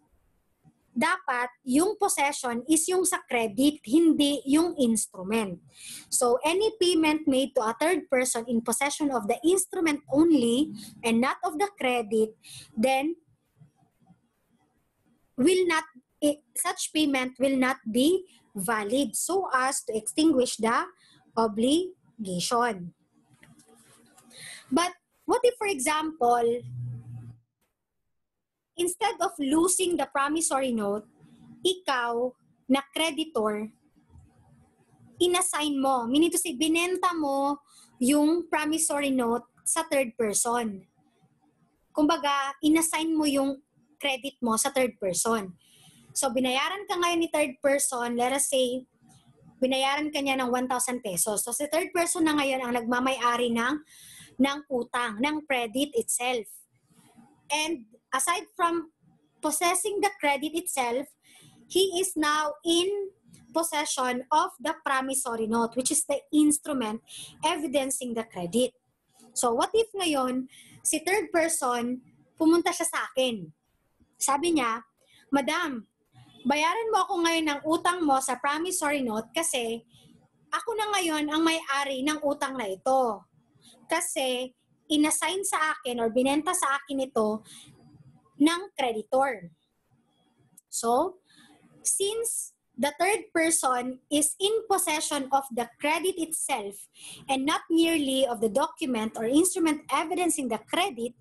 S1: dapat yung possession is yung sa credit, hindi yung instrument. So, any payment made to a third person in possession of the instrument only and not of the credit, then will not it, such payment will not be valid so as to extinguish the obligation. But what if, for example, instead of losing the promissory note, ikaw na creditor, inassign mo. Meaning to say, binenta mo yung promissory note sa third person. Kumbaga, inassign mo yung credit mo sa third person. So, binayaran ka ngayon ni third person, let us say, binayaran ka niya ng 1,000 pesos. So, si third person na ngayon ang nagmamay-ari ng, ng utang, ng credit itself. And aside from possessing the credit itself, he is now in possession of the promissory note, which is the instrument evidencing the credit. So, what if ngayon, si third person, pumunta siya sa akin. Sabi niya, Madam, bayaran mo ako ngayon ng utang mo sa promissory note kasi ako na ngayon ang may-ari ng utang na ito. Kasi inassign sa akin or binenta sa akin ito ng creditor. So, since the third person is in possession of the credit itself and not merely of the document or instrument evidencing the credit,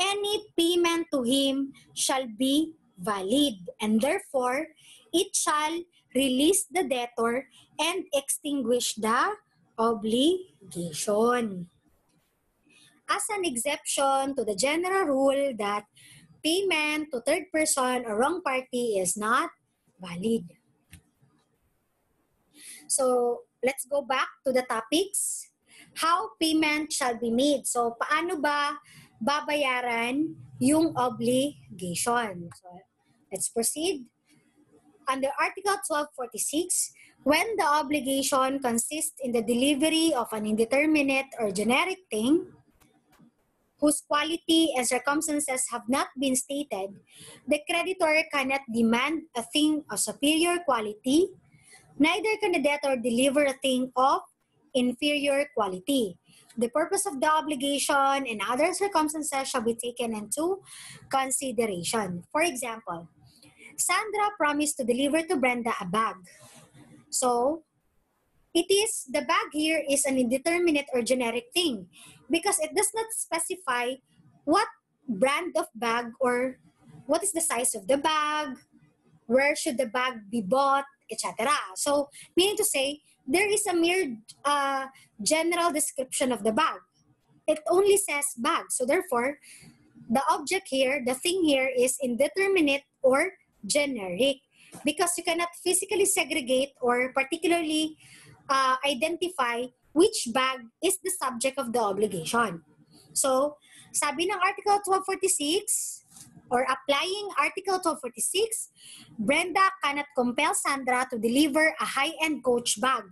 S1: any payment to him shall be valid and therefore it shall release the debtor and extinguish the obligation. As an exception to the general rule that payment to third person or wrong party is not valid. So, let's go back to the topics. How payment shall be made. So, paano ba babayaran yung obligation? So, let's proceed. Under Article 1246, when the obligation consists in the delivery of an indeterminate or generic thing, whose quality and circumstances have not been stated, the creditor cannot demand a thing of superior quality, neither can the debtor deliver a thing of inferior quality. the purpose of the obligation and other circumstances shall be taken into consideration. For example, Sandra promised to deliver to Brenda a bag. So, it is, the bag here is an indeterminate or generic thing because it does not specify what brand of bag or what is the size of the bag, where should the bag be bought, etc. So, meaning to say, there is a mere uh, general description of the bag. It only says bag. So, therefore, the object here, the thing here is indeterminate or generic because you cannot physically segregate or particularly uh, identify which bag is the subject of the obligation. So, sabi ng Article 1246, or applying Article 1246, Brenda cannot compel Sandra to deliver a high-end coach bag.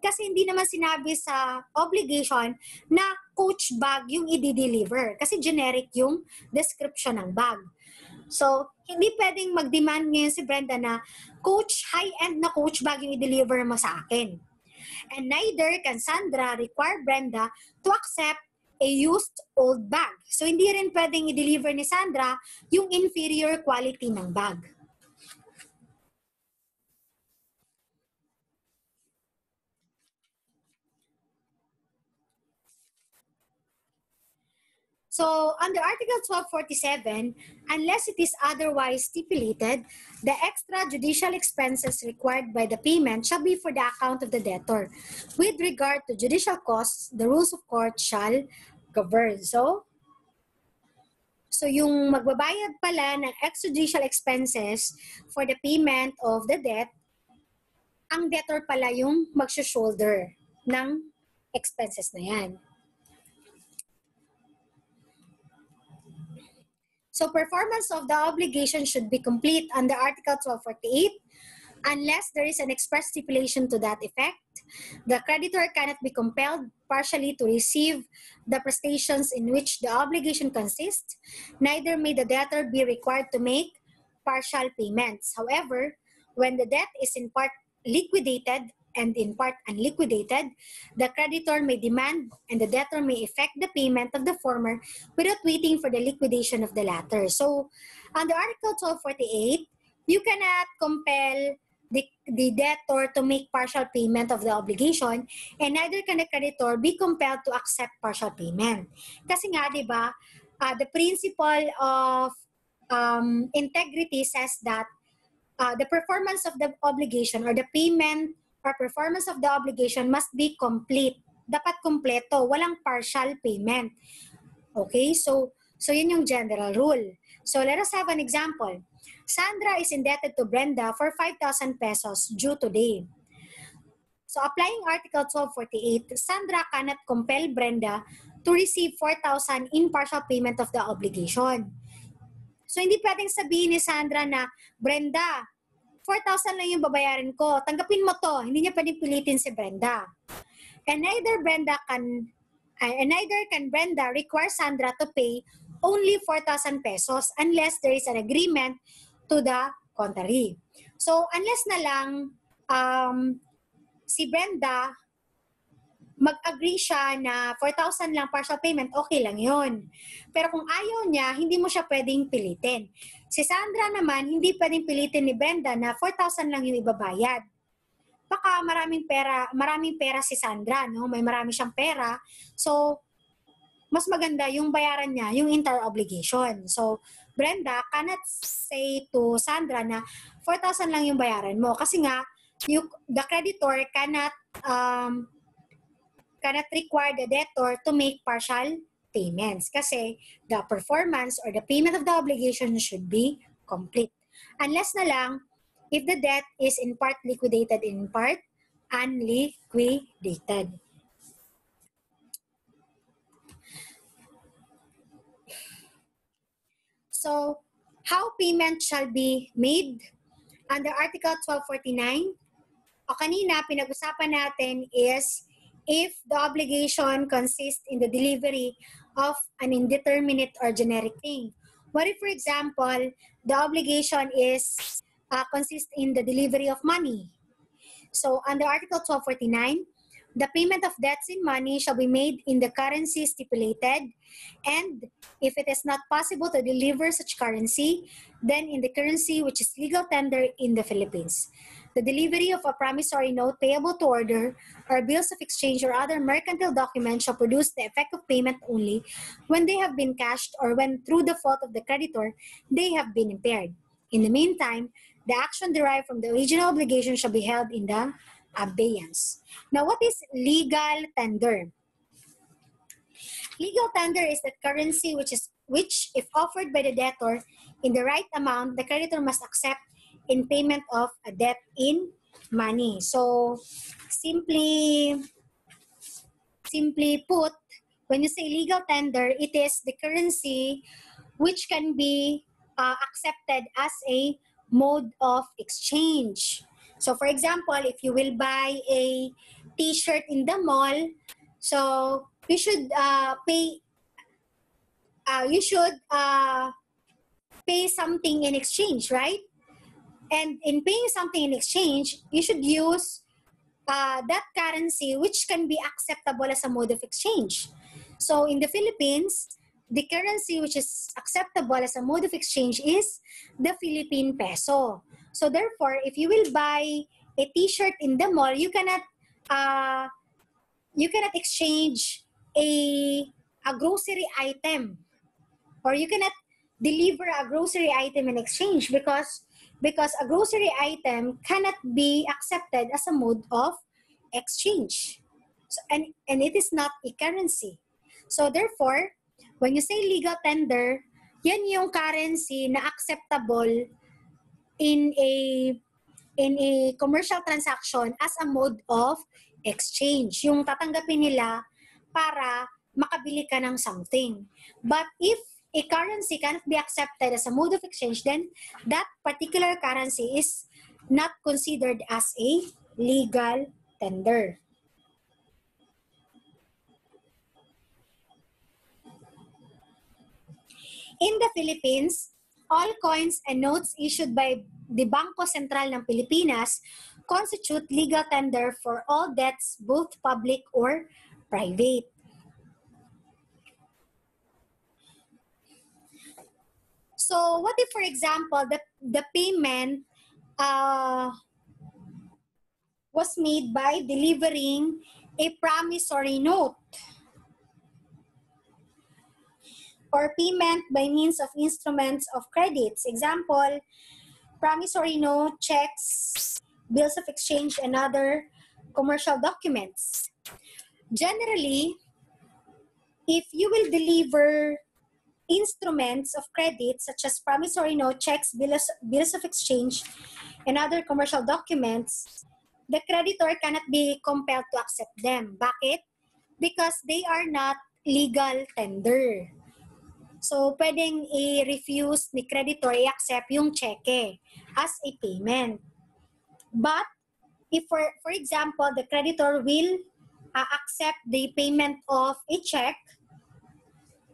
S1: Kasi hindi naman sinabi sa obligation na coach bag yung i-deliver. Kasi generic yung description ng bag. So, hindi pwedeng mag-demand ngayon si Brenda na coach, high-end na coach bag yung i-deliver mo sa akin. And neither can Sandra require Brenda to accept a used old bag. So, hindi rin pwedeng i-deliver ni Sandra yung inferior quality ng bag. So, under Article 1247, unless it is otherwise stipulated, the extrajudicial expenses required by the payment shall be for the account of the debtor. With regard to judicial costs, the rules of court shall govern. So, so yung magbabayad pala ng extrajudicial expenses for the payment of the debt, ang debtor pala yung mag-shoulder ng expenses na yan. So performance of the obligation should be complete under Article 1248 unless there is an express stipulation to that effect. The creditor cannot be compelled partially to receive the prestations in which the obligation consists. Neither may the debtor be required to make partial payments. However, when the debt is in part liquidated and in part unliquidated, the creditor may demand and the debtor may effect the payment of the former without waiting for the liquidation of the latter. So, under Article 1248, you cannot compel the, the debtor to make partial payment of the obligation and neither can the creditor be compelled to accept partial payment. Kasi nga, di ba, uh, the principle of um, integrity says that uh, the performance of the obligation or the payment performance of the obligation must be complete. Dapat kompleto, walang partial payment. Okay, so so yun yung general rule. So let us have an example. Sandra is indebted to Brenda for 5,000 pesos due today. So applying Article 1248, Sandra cannot compel Brenda to receive 4,000 in partial payment of the obligation. So hindi pwedeng sabihin ni Sandra na, Brenda, 4,000 lang yung babayaran ko. Tanggapin mo to. Hindi niya pwedeng pilitin si Brenda. And neither Brenda can uh, and neither can Brenda require Sandra to pay only 4,000 pesos unless there is an agreement to the contrary. So, unless na lang um, si Brenda mag-agree siya na 4,000 lang partial payment, okay lang yon. Pero kung ayaw niya, hindi mo siya pwedeng pilitin. Si Sandra naman, hindi pwedeng pilitin ni Brenda na 4,000 lang yung ibabayad. Baka maraming pera, maraming pera si Sandra, no? May marami siyang pera. So, mas maganda yung bayaran niya, yung inter-obligation. So, Brenda cannot say to Sandra na 4,000 lang yung bayaran mo. Kasi nga, you, the creditor cannot um, cannot require the debtor to make partial payments kasi the performance or the payment of the obligation should be complete. Unless na lang, if the debt is in part liquidated, in part unliquidated. So, how payment shall be made? Under Article 1249, o kanina, pinag-usapan natin is if the obligation consists in the delivery of an indeterminate or generic thing. What if, for example, the obligation is uh, consists in the delivery of money? So under Article 1249, the payment of debts in money shall be made in the currency stipulated, and if it is not possible to deliver such currency, then in the currency which is legal tender in the Philippines. The delivery of a promissory note payable to order or bills of exchange or other mercantile documents shall produce the effect of payment only when they have been cashed or when through the fault of the creditor they have been impaired. In the meantime, the action derived from the original obligation shall be held in the abeyance. Now, what is legal tender? Legal tender is the currency which is which, if offered by the debtor in the right amount, the creditor must accept in payment of a debt in money. So, simply, simply put, when you say legal tender, it is the currency which can be uh, accepted as a mode of exchange. So, for example, if you will buy a T-shirt in the mall, so you should uh, pay. Uh, you should uh, pay something in exchange, right? And in paying something in exchange, you should use uh, that currency which can be acceptable as a mode of exchange. So in the Philippines, the currency which is acceptable as a mode of exchange is the Philippine peso. So therefore, if you will buy a T-shirt in the mall, you cannot uh, you cannot exchange a a grocery item, or you cannot deliver a grocery item in exchange because because a grocery item cannot be accepted as a mode of exchange. So, and, and it is not a currency. So therefore, when you say legal tender, yan yung currency na acceptable in a in a commercial transaction as a mode of exchange. Yung tatanggapin nila para makabili ka ng something. But if a currency cannot be accepted as a mode of exchange, then that particular currency is not considered as a legal tender. In the Philippines, all coins and notes issued by the Bangko Sentral ng Pilipinas constitute legal tender for all debts, both public or private. So, what if, for example, the, the payment uh, was made by delivering a promissory note? or payment by means of instruments of credits. Example, promissory note, checks, bills of exchange, and other commercial documents. Generally, if you will deliver instruments of credit such as promissory note, checks, bills, bills of exchange, and other commercial documents, the creditor cannot be compelled to accept them. Bakit? Because they are not legal tender. So, pwedeng i-refuse ni creditor, i-accept yung cheque as a payment. But, if for, for example, the creditor will uh, accept the payment of a check,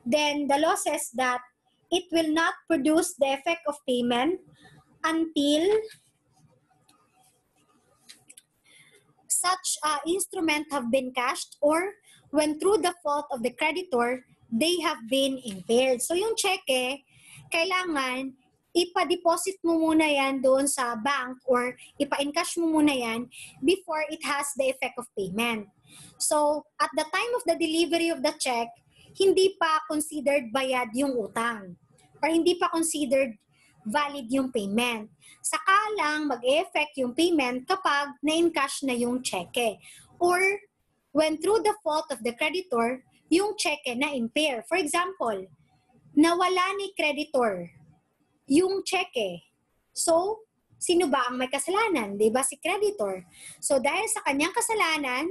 S1: then the law says that it will not produce the effect of payment until such uh, instrument have been cashed or when through the fault of the creditor they have been impaired. So yung cheque, kailangan ipa-deposit mo muna yan doon sa bank or ipa-encash mo muna yan before it has the effect of payment. So, at the time of the delivery of the check, hindi pa considered bayad yung utang or hindi pa considered valid yung payment. Saka lang mag-effect yung payment kapag na-encash na yung cheque or when through the fault of the creditor, yung cheque na impair. For example, nawala ni creditor yung cheque. So, sino ba ang may kasalanan? Di ba si creditor? So, dahil sa kanyang kasalanan,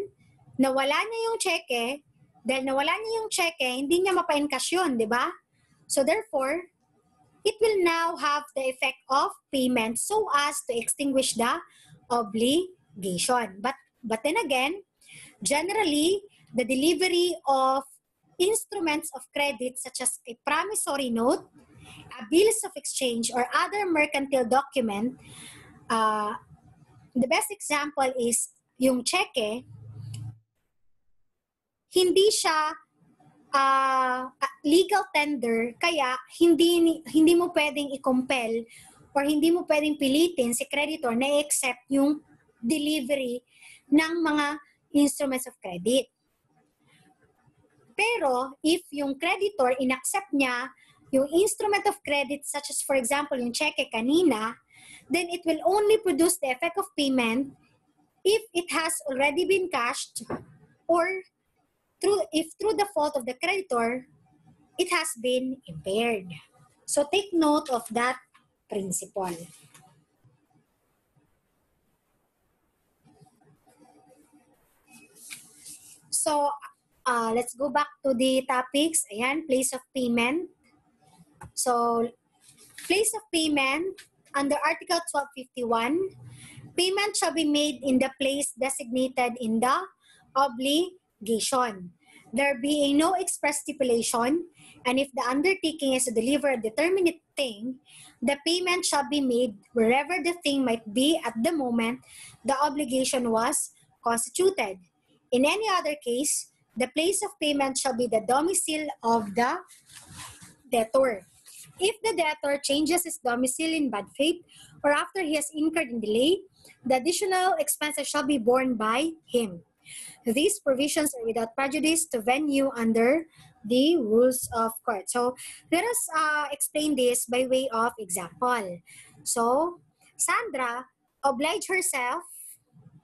S1: nawala niya yung cheque, dahil nawala niya yung cheque, hindi niya mapa-encash yun, di ba? So, therefore, it will now have the effect of payment so as to extinguish the obligation. But, but then again, generally, the delivery of instruments of credit such as a promissory note, a bills of exchange, or other mercantile document, uh, the best example is yung cheque. Hindi siya uh, legal tender, kaya hindi hindi mo pwedeng i-compel or hindi mo pwedeng pilitin si creditor na accept yung delivery ng mga instruments of credit. Pero if yung creditor inaccept niya yung instrument of credit such as for example yung cheque kanina, then it will only produce the effect of payment if it has already been cashed or through if through the fault of the creditor it has been impaired. So take note of that principle. So, uh, let's go back to the topics. Ayan, place of payment. So, place of payment under Article 1251, payment shall be made in the place designated in the obligation. There being no express stipulation, and if the undertaking is to deliver a determinate thing, the payment shall be made wherever the thing might be at the moment the obligation was constituted. In any other case, the place of payment shall be the domicile of the debtor. If the debtor changes his domicile in bad faith or after he has incurred in delay, the additional expenses shall be borne by him. These provisions are without prejudice to venue under the rules of court. So let us uh, explain this by way of example. So Sandra obliged herself,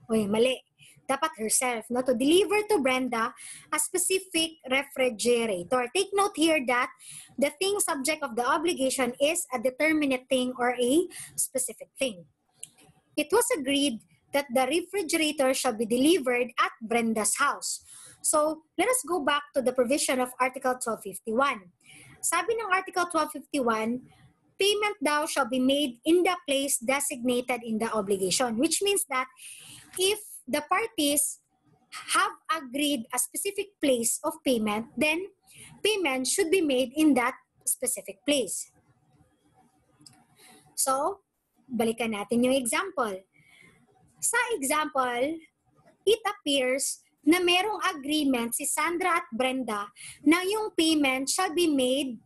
S1: wait, mali, dapat herself, no, to deliver to Brenda a specific refrigerator. Take note here that the thing subject of the obligation is a determinate thing or a specific thing. It was agreed that the refrigerator shall be delivered at Brenda's house. So, let us go back to the provision of Article 1251. Sabi ng Article 1251, payment daw shall be made in the place designated in the obligation, which means that if the parties have agreed a specific place of payment, then payment should be made in that specific place. So, balikan natin yung example. Sa example, it appears na merong agreement si Sandra at Brenda na yung payment shall be made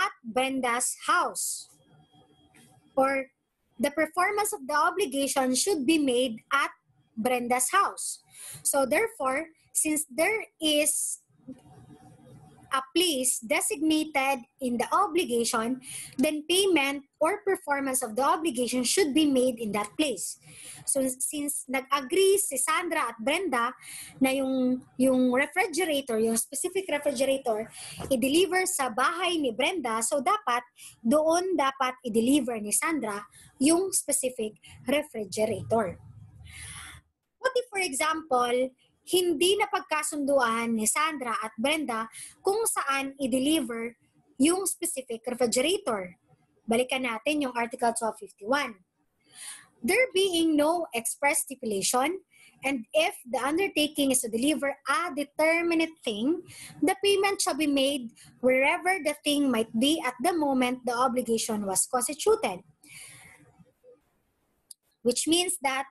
S1: at Brenda's house. Or the performance of the obligation should be made at Brenda's house. So therefore, since there is a place designated in the obligation, then payment or performance of the obligation should be made in that place. So since nag-agree si Sandra at Brenda na yung yung refrigerator, yung specific refrigerator i-deliver sa bahay ni Brenda, so dapat doon dapat i-deliver ni Sandra yung specific refrigerator. What if for example, hindi na pagkasunduan ni Sandra at Brenda kung saan i-deliver yung specific refrigerator. Balikan natin yung Article 1251. There being no express stipulation, and if the undertaking is to deliver a determinate thing, the payment shall be made wherever the thing might be at the moment the obligation was constituted. Which means that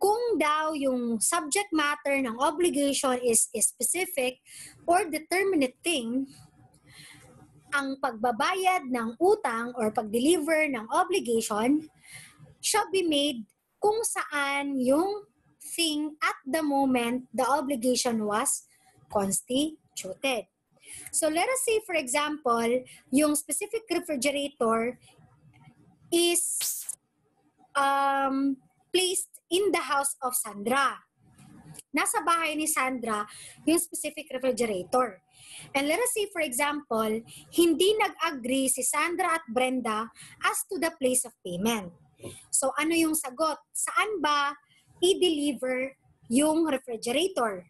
S1: kung daw yung subject matter ng obligation is specific or determinate thing, ang pagbabayad ng utang or pag-deliver ng obligation shall be made kung saan yung thing at the moment the obligation was constituted. So let us say for example, yung specific refrigerator is um, placed in the house of Sandra. Nasa bahay ni Sandra yung specific refrigerator. And let us say, for example, hindi nag-agree si Sandra at Brenda as to the place of payment. So ano yung sagot? Saan ba i-deliver yung refrigerator?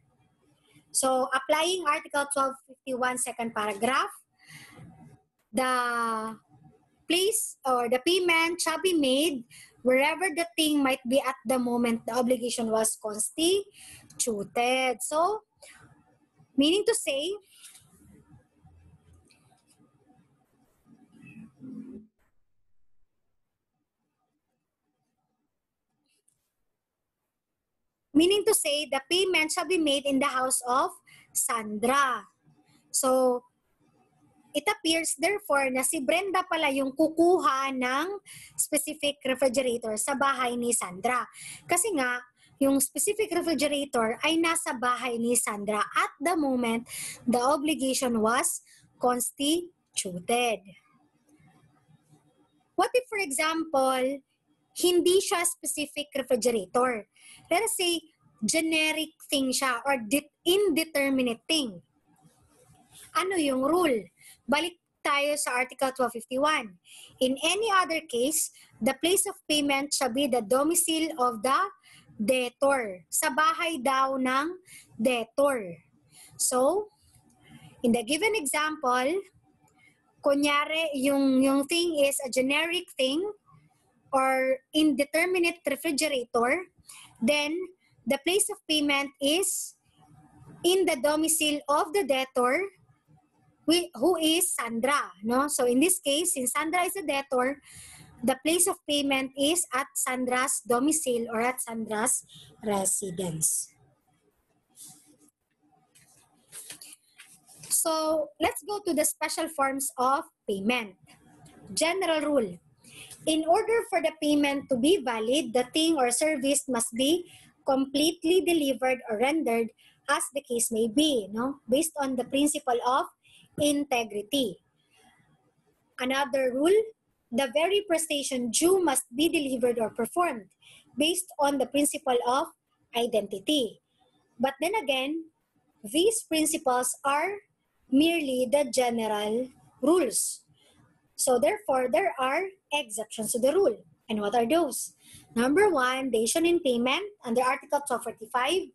S1: So applying Article 1251 second paragraph, the place or the payment shall be made wherever the thing might be at the moment the obligation was constituted. So, meaning to say, Meaning to say, the payment shall be made in the house of Sandra. So, it appears therefore na si Brenda pala yung kukuha ng specific refrigerator sa bahay ni Sandra. Kasi nga, yung specific refrigerator ay nasa bahay ni Sandra at the moment the obligation was constituted. What if, for example, hindi siya specific refrigerator? Let us say, generic thing siya or indeterminate thing. Ano yung rule? Balik tayo sa Article 1251. In any other case, the place of payment shall be the domicile of the debtor. Sa bahay daw ng debtor. So, in the given example, kunyari, yung, yung thing is a generic thing or indeterminate refrigerator, then the place of payment is in the domicile of the debtor who is Sandra. No? So in this case, since Sandra is a debtor, the place of payment is at Sandra's domicile or at Sandra's residence. So let's go to the special forms of payment. General rule. In order for the payment to be valid, the thing or service must be completely delivered or rendered as the case may be, no? based on the principle of integrity. Another rule, the very prestation due must be delivered or performed based on the principle of identity. But then again, these principles are merely the general rules. So therefore, there are exceptions to the rule. And what are those? Number one, dation in payment under Article 1245.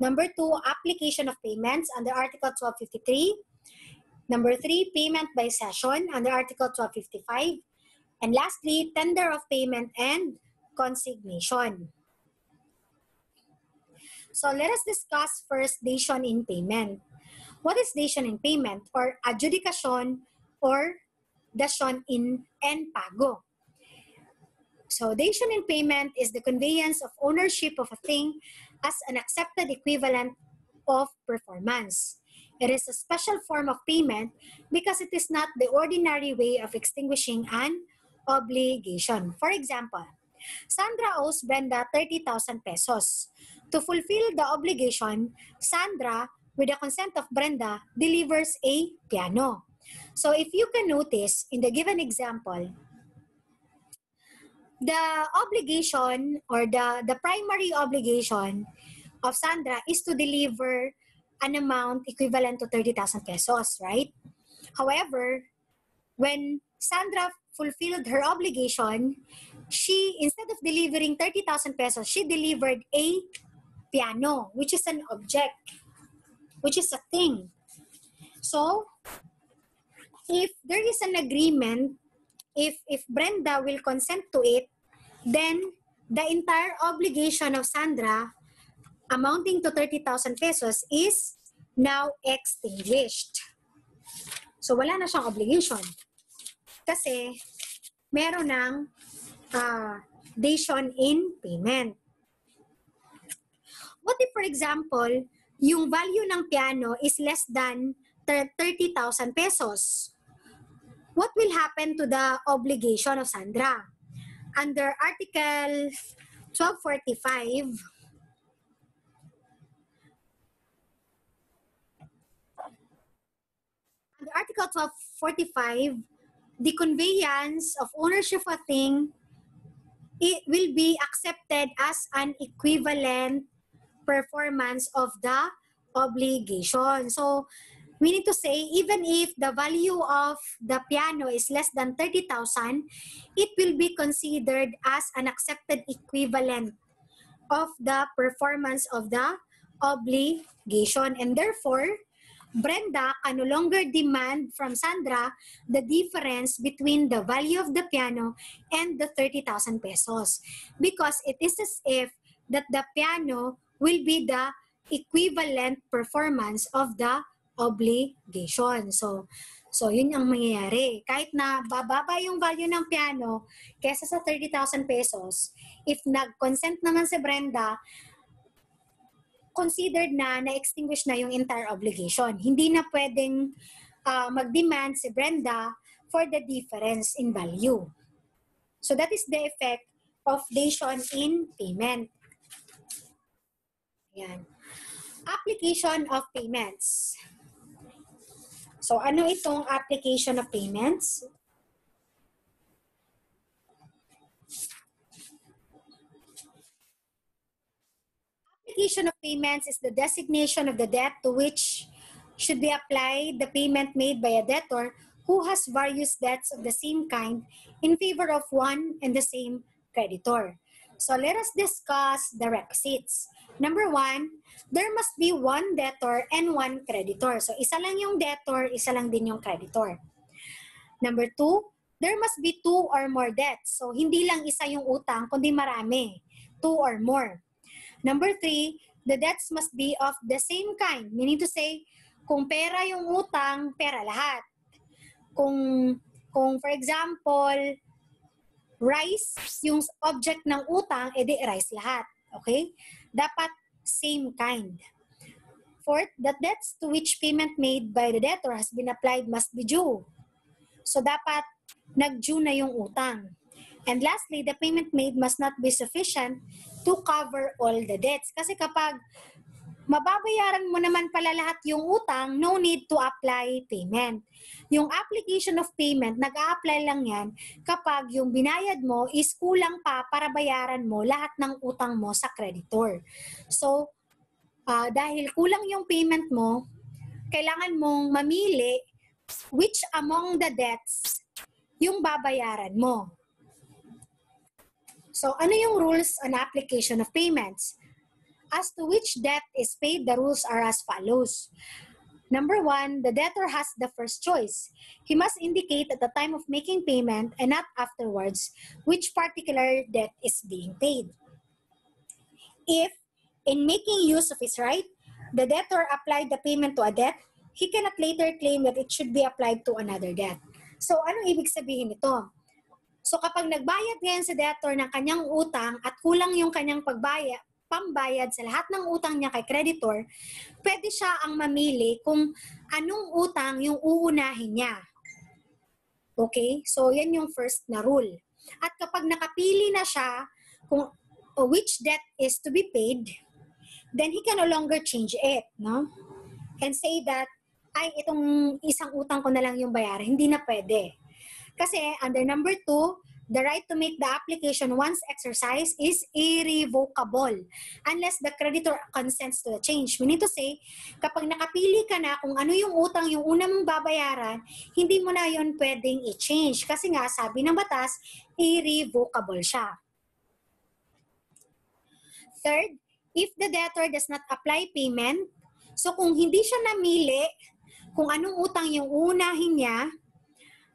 S1: Number two, application of payments under Article 1253. Number three, payment by cession under Article 1255. And lastly, tender of payment and consignation. So let us discuss first dation in payment. What is dation in payment or adjudication or dacion in en pago? So dacion in payment is the conveyance of ownership of a thing as an accepted equivalent of performance. It is a special form of payment because it is not the ordinary way of extinguishing an obligation. For example, Sandra owes Brenda 30,000 pesos. To fulfill the obligation, Sandra, with the consent of Brenda, delivers a piano. So if you can notice in the given example, the obligation or the, the primary obligation of Sandra is to deliver an amount equivalent to 30,000 pesos, right? However, when Sandra fulfilled her obligation, she, instead of delivering 30,000 pesos, she delivered a piano, which is an object, which is a thing. So, if there is an agreement, if, if Brenda will consent to it, then the entire obligation of Sandra amounting to 30,000 pesos is now extinguished. So wala na siyang obligation. Kasi meron ng uh, dacion in payment. What if, for example, yung value ng piano is less than 30,000 pesos? What will happen to the obligation of Sandra? Under Article 1245, Article 1245, the conveyance of ownership of a thing it will be accepted as an equivalent performance of the obligation. So, we need to say, even if the value of the piano is less than 30,000, it will be considered as an accepted equivalent of the performance of the obligation. And therefore, Brenda can no longer demand from Sandra the difference between the value of the piano and the 30,000 pesos because it is as if that the piano will be the equivalent performance of the obligation. So, so yun ang mangyayari. Kahit na bababa yung value ng piano kesa sa 30,000 pesos, if nag-consent naman si Brenda, considered na na-extinguish na yung entire obligation. Hindi na pwedeng uh, mag-demand si Brenda for the difference in value. So that is the effect of dation in payment. Yan. Application of payments. So ano itong application of payments? Application of payments is the designation of the debt to which should be applied the payment made by a debtor who has various debts of the same kind in favor of one and the same creditor. So let us discuss the requisites. Number one, there must be one debtor and one creditor. So isa lang yung debtor, isa lang din yung creditor. Number two, there must be two or more debts. So hindi lang isa yung utang, kundi marami. Two or more. Number three, the debts must be of the same kind. Meaning to say, kung pera yung utang, pera lahat kung kung for example, rice yung object ng utang, edi rice lahat. Okay? Dapat same kind. Fourth, the debts to which payment made by the debtor has been applied must be due. So dapat nag-due na yung utang. And lastly, the payment made must not be sufficient to cover all the debts. Kasi kapag mababayaran mo naman pala lahat yung utang, no need to apply payment. Yung application of payment, nag-a-apply lang yan kapag yung binayad mo is kulang pa para bayaran mo lahat ng utang mo sa creditor. So, uh, dahil kulang yung payment mo, kailangan mong mamili which among the debts yung babayaran mo. So, ano yung rules on application of payments? As to which debt is paid, the rules are as follows. Number one, the debtor has the first choice. He must indicate at the time of making payment and not afterwards which particular debt is being paid. If, in making use of his right, the debtor applied the payment to a debt, he cannot later claim that it should be applied to another debt. So, anong ibig sabihin nito? So, kapag nagbayad ngayon sa debtor ng kanyang utang at kulang yung kanyang pagbayad, pambayad sa lahat ng utang niya kay creditor, pwede siya ang mamili kung anong utang yung uunahin niya. Okay? So, yan yung first na rule. At kapag nakapili na siya kung which debt is to be paid, then he can no longer change it, no? And say that, ay, itong isang utang ko na lang yung bayaran. Hindi na pwede. Kasi under number two, the right to make the application once exercised is irrevocable unless the creditor consents to the change. Meaning to say, kapag nakapili ka na kung ano yung utang yung una mong babayaran, hindi mo na yon pwedeng i-change. Kasi nga, sabi ng batas, irrevocable siya. Third, if the debtor does not apply payment, so kung hindi siya namili kung anong utang yung unahin niya,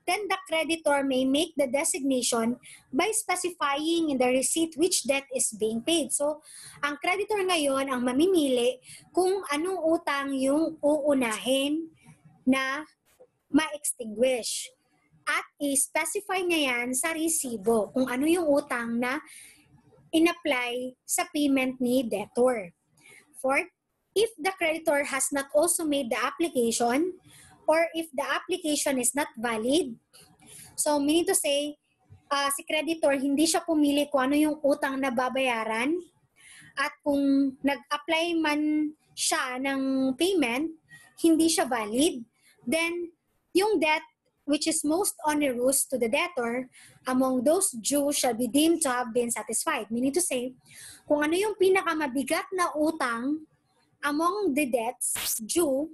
S1: then the creditor may make the designation by specifying in the receipt which debt is being paid. So, ang creditor ngayon ang mamimili kung anong utang yung uunahin na ma-extinguish. At i-specify niya yan sa resibo kung ano yung utang na in-apply sa payment ni debtor. Fourth, if the creditor has not also made the application, or if the application is not valid. So, meaning to say, uh, si creditor, hindi siya pumili kung ano yung utang na babayaran at kung nag-apply man siya ng payment, hindi siya valid, then yung debt which is most onerous to the debtor among those due shall be deemed to have been satisfied. Meaning to say, kung ano yung pinakamabigat na utang among the debts due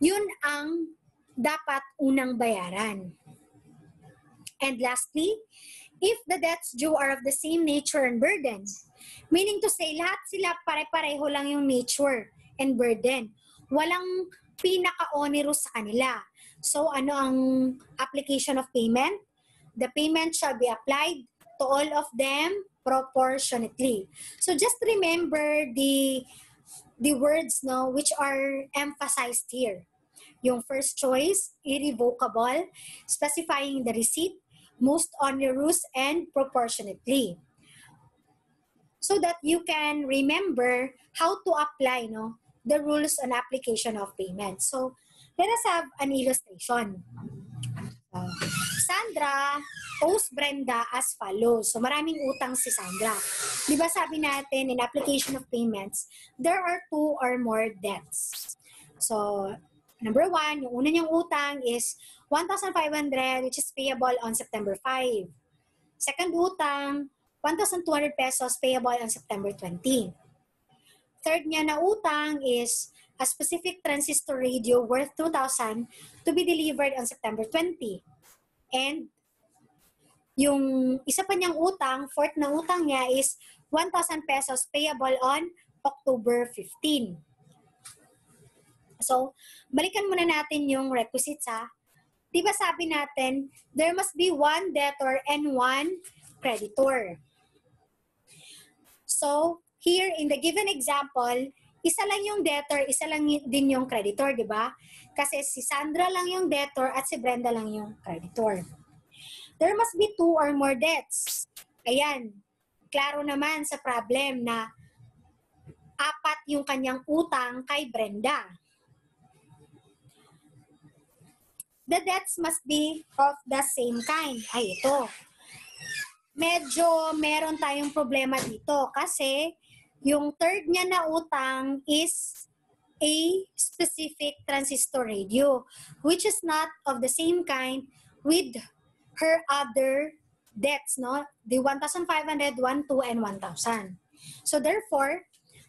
S1: yun ang dapat unang bayaran. And lastly, if the debts due are of the same nature and burdens, meaning to say, lahat sila pare-pareho lang yung nature and burden. Walang pinaka-onerous sa kanila. So, ano ang application of payment? The payment shall be applied to all of them proportionately. So, just remember the the words no which are emphasized here. Yung first choice, irrevocable, specifying the receipt, most onerous, and proportionately. so that you can remember how to apply no, the rules on application of payment. So let us have an illustration. Uh, Sandra owes Brenda as follows. So maraming utang si Sandra. Di ba sabi natin in application of payments, there are two or more debts. So number one, yung una niyang utang is 1,500 which is payable on September 5. Second utang, 1,200 pesos payable on September 20. Third niya na utang is a specific transistor radio worth 2,000 to be delivered on September 20. And yung isa pa niyang utang, fourth na utang niya is 1,000 pesos payable on October 15. So, balikan muna natin yung requisites ha. Di ba sabi natin, there must be one debtor and one creditor. So, here in the given example, isa lang yung debtor, isa lang din yung creditor, di ba? Kasi si Sandra lang yung debtor at si Brenda lang yung creditor. There must be two or more debts. Ayan, klaro naman sa problem na apat yung kanyang utang kay Brenda. The debts must be of the same kind. Ay, ito. Medyo meron tayong problema dito kasi yung third niya na utang is a specific transistor radio which is not of the same kind with her other debts, no? The 1,500, 1, 2, and 1,000. So therefore,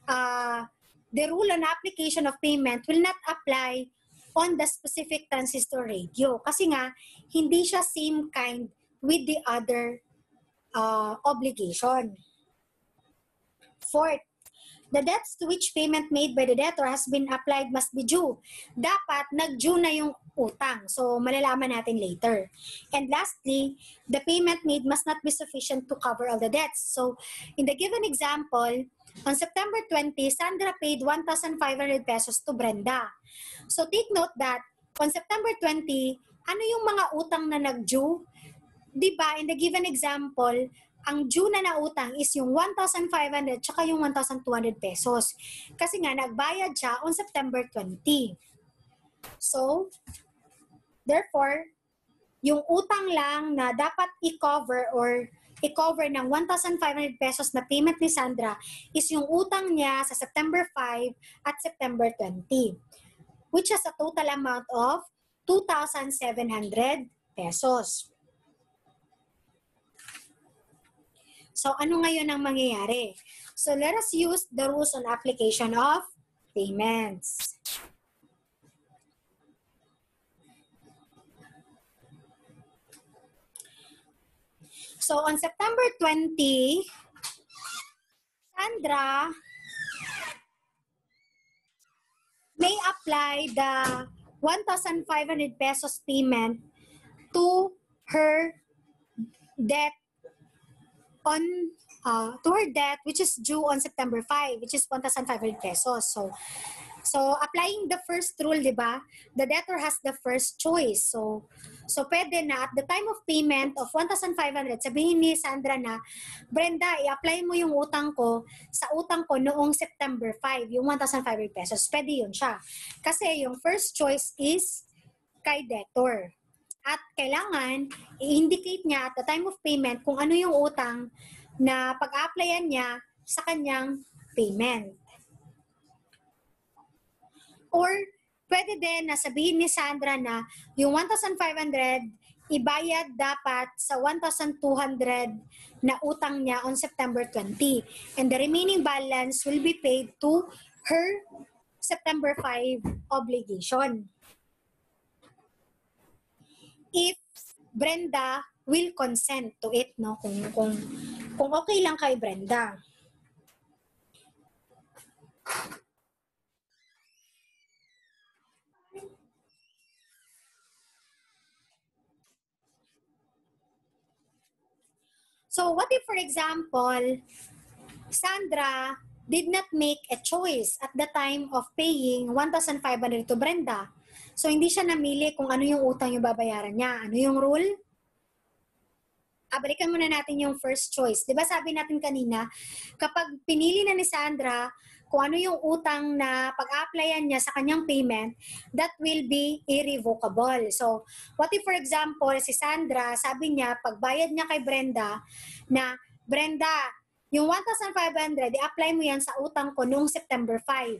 S1: uh, the rule on application of payment will not apply on the specific transistor radio. Kasi nga, hindi siya same kind with the other uh, obligation. Fourth, the debts to which payment made by the debtor has been applied must be due. Dapat nag-due na yung utang. So, malalaman natin later. And lastly, the payment made must not be sufficient to cover all the debts. So, in the given example, on September 20, Sandra paid 1,500 pesos to Brenda. So, take note that on September 20, ano yung mga utang na nag-due? Di ba, in the given example, ang due na nautang is yung 1,500 tsaka yung 1,200 pesos. Kasi nga, nagbayad siya on September 20. So, therefore, yung utang lang na dapat i-cover or i-cover ng 1,500 pesos na payment ni Sandra is yung utang niya sa September 5 at September 20, which has a total amount of 2,700 pesos. So, ano ngayon ang mangyayari? So, let us use the rules on application of payments. So, on September 20, Sandra may apply the 1,500 pesos payment to her debt on uh, to her debt which is due on September 5 which is 1,500 pesos. So So, applying the first rule, di ba? The debtor has the first choice. So, so pwede na at the time of payment of 1,500, sabihin ni Sandra na, Brenda, i-apply mo yung utang ko sa utang ko noong September 5, yung 1,500 pesos. Pwede yun siya. Kasi yung first choice is kay debtor. At kailangan i-indicate niya at the time of payment kung ano yung utang na pag-applyan niya sa kanyang payment. Or pwede din na sabihin ni Sandra na yung 1,500 ibayad dapat sa 1,200 na utang niya on September 20. And the remaining balance will be paid to her September 5 obligation. If Brenda will consent to it, no? Kung, kung, kung okay lang kay Brenda. So what if, for example, Sandra did not make a choice at the time of paying 1,500 to Brenda. So hindi siya namili kung ano yung utang yung babayaran niya. Ano yung rule? ah, balikan muna natin yung first choice. Di ba sabi natin kanina, kapag pinili na ni Sandra kung ano yung utang na pag-applyan niya sa kanyang payment, that will be irrevocable. So, what if for example, si Sandra, sabi niya, pagbayad niya kay Brenda, na Brenda, yung 1,500, i-apply mo yan sa utang ko noong September 5.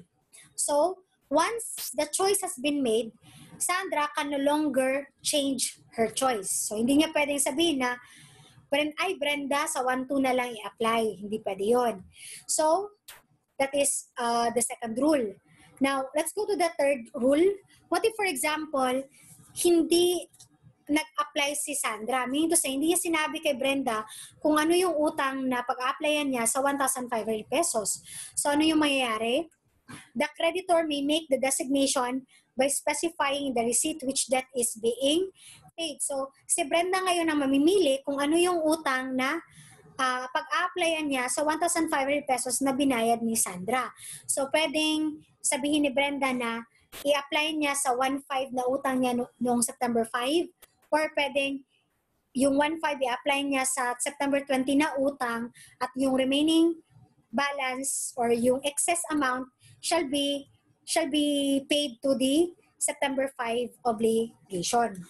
S1: So, once the choice has been made, Sandra can no longer change her choice. So, hindi niya pwedeng sabihin na, ay, Brenda, sa 1-2 na lang i-apply. Hindi pwede yun. So, that is uh, the second rule. Now, let's go to the third rule. What if, for example, hindi nag-apply si Sandra. Meaning to say, hindi niya sinabi kay Brenda kung ano yung utang na pag-applyan niya sa 1,500 pesos. So, ano yung mangyayari? The creditor may make the designation by specifying the receipt which debt is being paid. So, si Brenda ngayon ang mamimili kung ano yung utang na uh, pag-applyan niya sa 1,500 pesos na binayad ni Sandra. So, pwedeng sabihin ni Brenda na i-apply niya sa 1,500 na utang niya no- noong September 5 or pwedeng yung 1,500 i-apply niya sa September 20 na utang at yung remaining balance or yung excess amount shall be shall be paid to the September 5 obligation.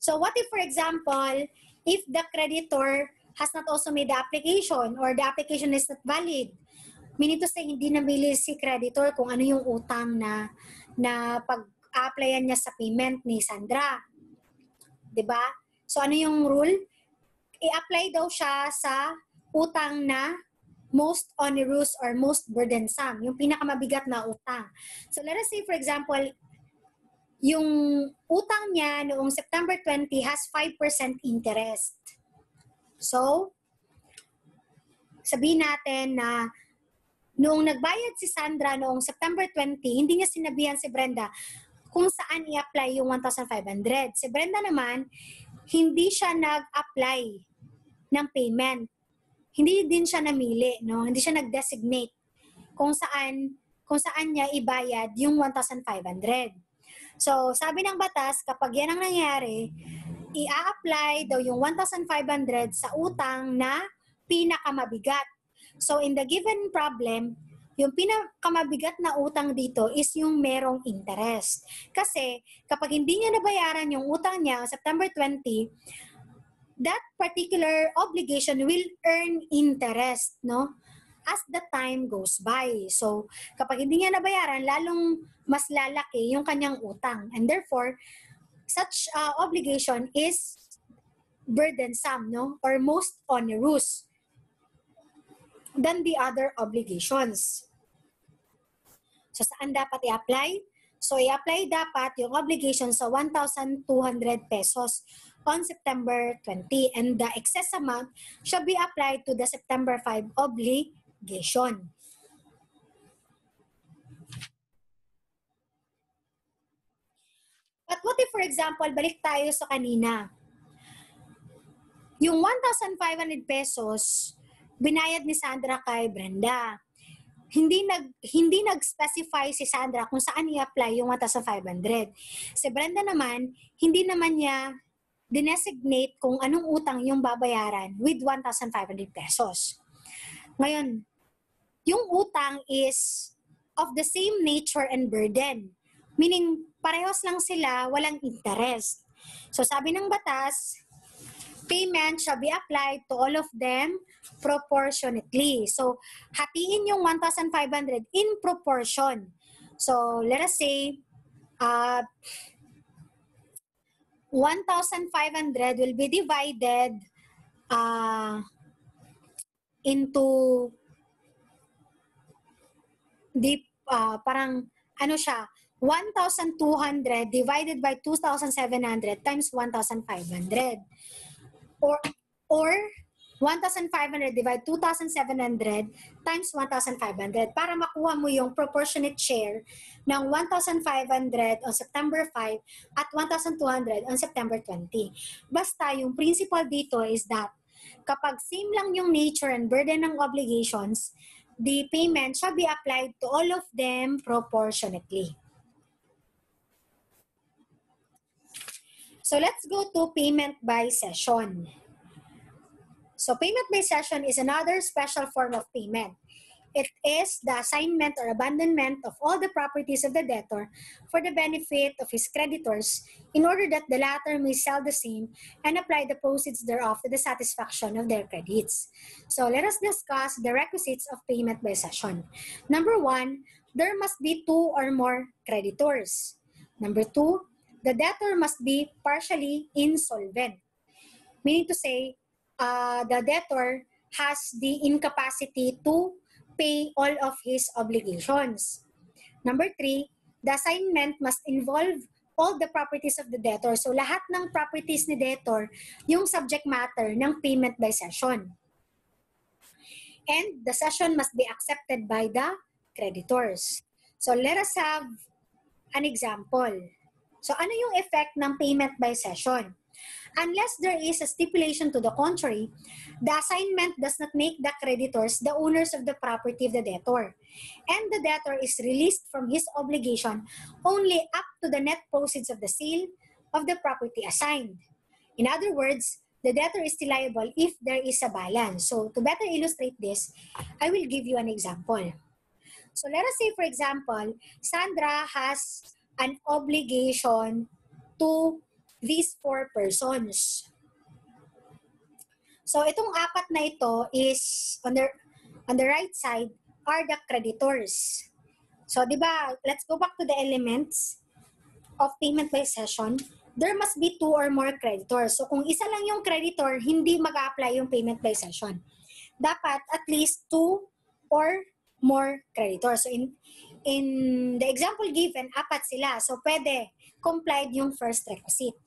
S1: So what if, for example, if the creditor has not also made the application or the application is not valid? Meaning to say, hindi nabili si creditor kung ano yung utang na, na pag-applyan niya sa payment ni Sandra. 'Di ba? So ano yung rule? I-apply daw siya sa utang na most onerous or most burdensome, yung pinakamabigat na utang. So let us say for example, yung utang niya noong September 20 has 5% interest. So, sabihin natin na noong nagbayad si Sandra noong September 20, hindi niya sinabihan si Brenda kung saan i-apply yung 1,500. Si Brenda naman, hindi siya nag-apply ng payment. Hindi din siya namili, no? Hindi siya nag-designate kung saan kung saan niya ibayad yung 1,500. So, sabi ng batas, kapag yan ang nangyari, i-apply daw yung 1,500 sa utang na pinakamabigat. So, in the given problem, yung pinakamabigat na utang dito is yung merong interest. Kasi kapag hindi niya nabayaran yung utang niya September 20, that particular obligation will earn interest, no? as the time goes by. So, kapag hindi niya nabayaran, lalong mas lalaki yung kanyang utang. And therefore, such uh, obligation is burdensome, no? Or most onerous than the other obligations. So, saan dapat i-apply? So, i-apply dapat yung obligation sa 1,200 pesos on September 20 and the excess amount shall be applied to the September 5 obligation. But what if, for example, balik tayo sa kanina, yung 1,500 pesos, binayad ni Sandra kay Brenda. Hindi nag hindi nag-specify si Sandra kung saan i-apply yung 1,500. Si Brenda naman, hindi naman niya dinesignate kung anong utang yung babayaran with 1,500 pesos. Ngayon, yung utang is of the same nature and burden. Meaning, parehos lang sila, walang interest. So sabi ng batas, payment shall be applied to all of them proportionately. So, hatiin yung 1,500 in proportion. So, let us say, uh, 1,500 will be divided uh, into deep uh, parang ano siya 1,200 divided by 2,700 times 1,500 or or 1,500 divided 2,700 times 1,500 para makuha mo yung proportionate share ng 1,500 on September 5 at 1,200 on September 20. Basta yung principle dito is that kapag same lang yung nature and burden ng obligations, the payment shall be applied to all of them proportionately. So let's go to payment by session. So payment by cession is another special form of payment. It is the assignment or abandonment of all the properties of the debtor for the benefit of his creditors in order that the latter may sell the same and apply the proceeds thereof to the satisfaction of their credits. So let us discuss the requisites of payment by cession. Number one, there must be two or more creditors. Number two, the debtor must be partially insolvent, meaning to say, uh, the debtor has the incapacity to pay all of his obligations. Number three, the assignment must involve all the properties of the debtor. So lahat ng properties ni debtor, yung subject matter ng payment by session. And the session must be accepted by the creditors. So let us have an example. So ano yung effect ng payment by session? Unless there is a stipulation to the contrary, the assignment does not make the creditors the owners of the property of the debtor. And the debtor is released from his obligation only up to the net proceeds of the sale of the property assigned. In other words, the debtor is still liable if there is a balance. So to better illustrate this, I will give you an example. So let us say, for example, Sandra has an obligation to these four persons. So itong apat na ito is on the on the right side are the creditors. So 'di ba, let's go back to the elements of payment by session. There must be two or more creditors. So kung isa lang yung creditor, hindi mag-apply yung payment by session. Dapat at least two or more creditors. So in in the example given, apat sila. So pwede complied yung first requisite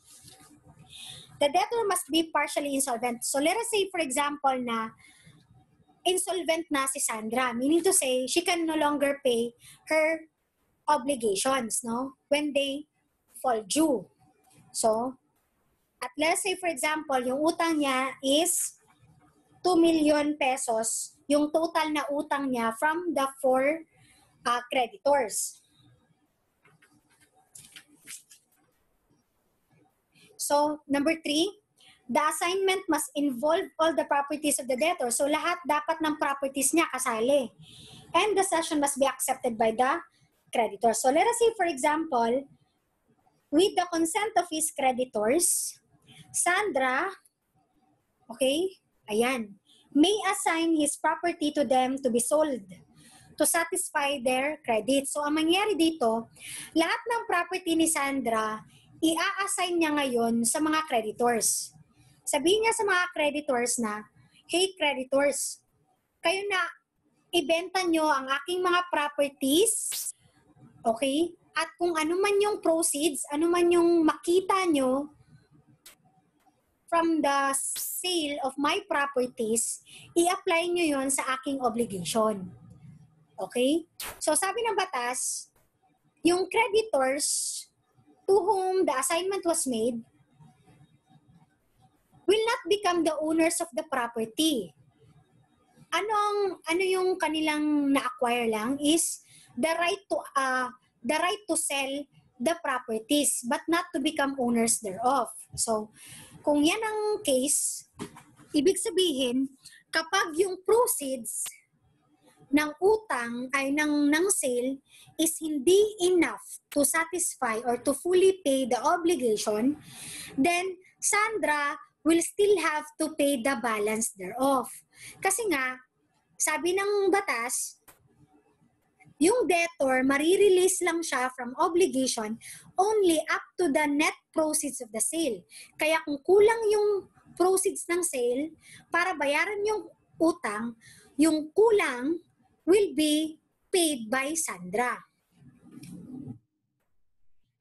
S1: the debtor must be partially insolvent. So let us say, for example, na insolvent na si Sandra, meaning to say, she can no longer pay her obligations, no? When they fall due. So, at let's say, for example, yung utang niya is 2 million pesos, yung total na utang niya from the four uh, creditors. So, number three, the assignment must involve all the properties of the debtor. So, lahat dapat ng properties niya kasali. And the session must be accepted by the creditor. So, let us say, for example, with the consent of his creditors, Sandra, okay, ayan, may assign his property to them to be sold to satisfy their credit. So, ang mangyari dito, lahat ng property ni Sandra i-assign niya ngayon sa mga creditors. Sabihin niya sa mga creditors na, Hey creditors, kayo na ibenta nyo ang aking mga properties, okay? At kung ano man yung proceeds, ano man yung makita nyo from the sale of my properties, i-apply nyo yon sa aking obligation. Okay? So sabi ng batas, yung creditors to whom the assignment was made will not become the owners of the property. Anong ano yung kanilang na-acquire lang is the right to uh, the right to sell the properties but not to become owners thereof. So, kung yan ang case, ibig sabihin kapag yung proceeds ng utang ay ng, ng sale is hindi enough to satisfy or to fully pay the obligation, then Sandra will still have to pay the balance thereof. Kasi nga, sabi ng batas, yung debtor, marirelease lang siya from obligation only up to the net proceeds of the sale. Kaya kung kulang yung proceeds ng sale para bayaran yung utang, yung kulang will be paid by Sandra.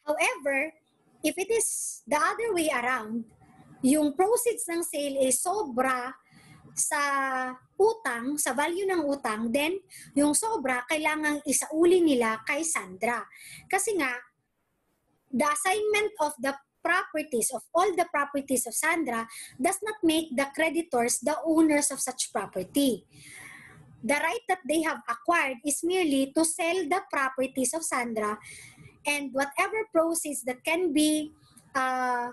S1: However, if it is the other way around, yung proceeds ng sale is sobra sa utang, sa value ng utang, then yung sobra kailangang isauli nila kay Sandra. Kasi nga, the assignment of the properties of all the properties of Sandra does not make the creditors the owners of such property. The right that they have acquired is merely to sell the properties of Sandra and whatever proceeds that can be uh,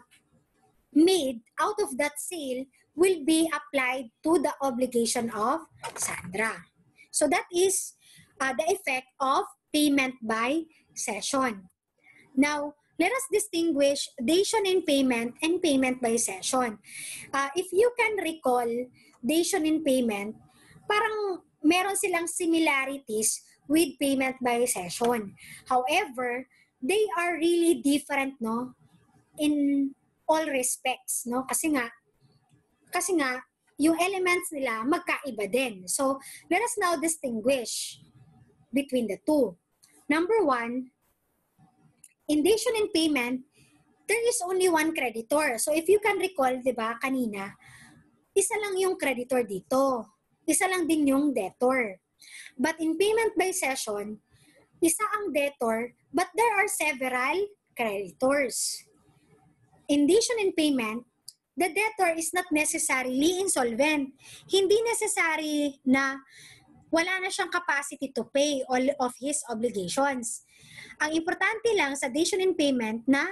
S1: made out of that sale will be applied to the obligation of Sandra. So that is uh, the effect of payment by cession. Now, let us distinguish dation in payment and payment by cession. Uh, if you can recall, dation in payment, parang meron silang similarities with payment by session. However, they are really different, no? In all respects, no? Kasi nga, kasi nga, yung elements nila magkaiba din. So, let us now distinguish between the two. Number one, in dation in payment, there is only one creditor. So, if you can recall, di ba, kanina, isa lang yung creditor dito isa lang din yung debtor. But in payment by session, isa ang debtor, but there are several creditors. In addition in payment, the debtor is not necessarily insolvent. Hindi necessary na wala na siyang capacity to pay all of his obligations. Ang importante lang sa addition in payment na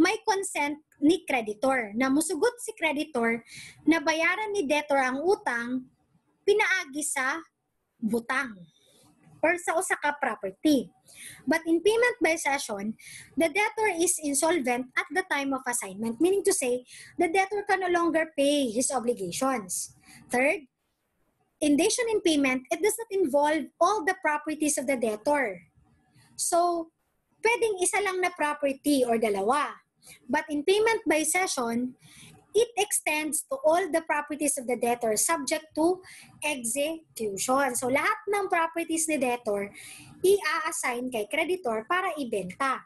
S1: may consent ni creditor, na musugot si creditor na bayaran ni debtor ang utang pinaagi sa butang or sa usa ka property. But in payment by session, the debtor is insolvent at the time of assignment, meaning to say, the debtor can no longer pay his obligations. Third, indation in payment, it does not involve all the properties of the debtor. So, pwedeng isa lang na property or dalawa. But in payment by session, it extends to all the properties of the debtor subject to execution. So lahat ng properties ni debtor, i-assign kay creditor para ibenta.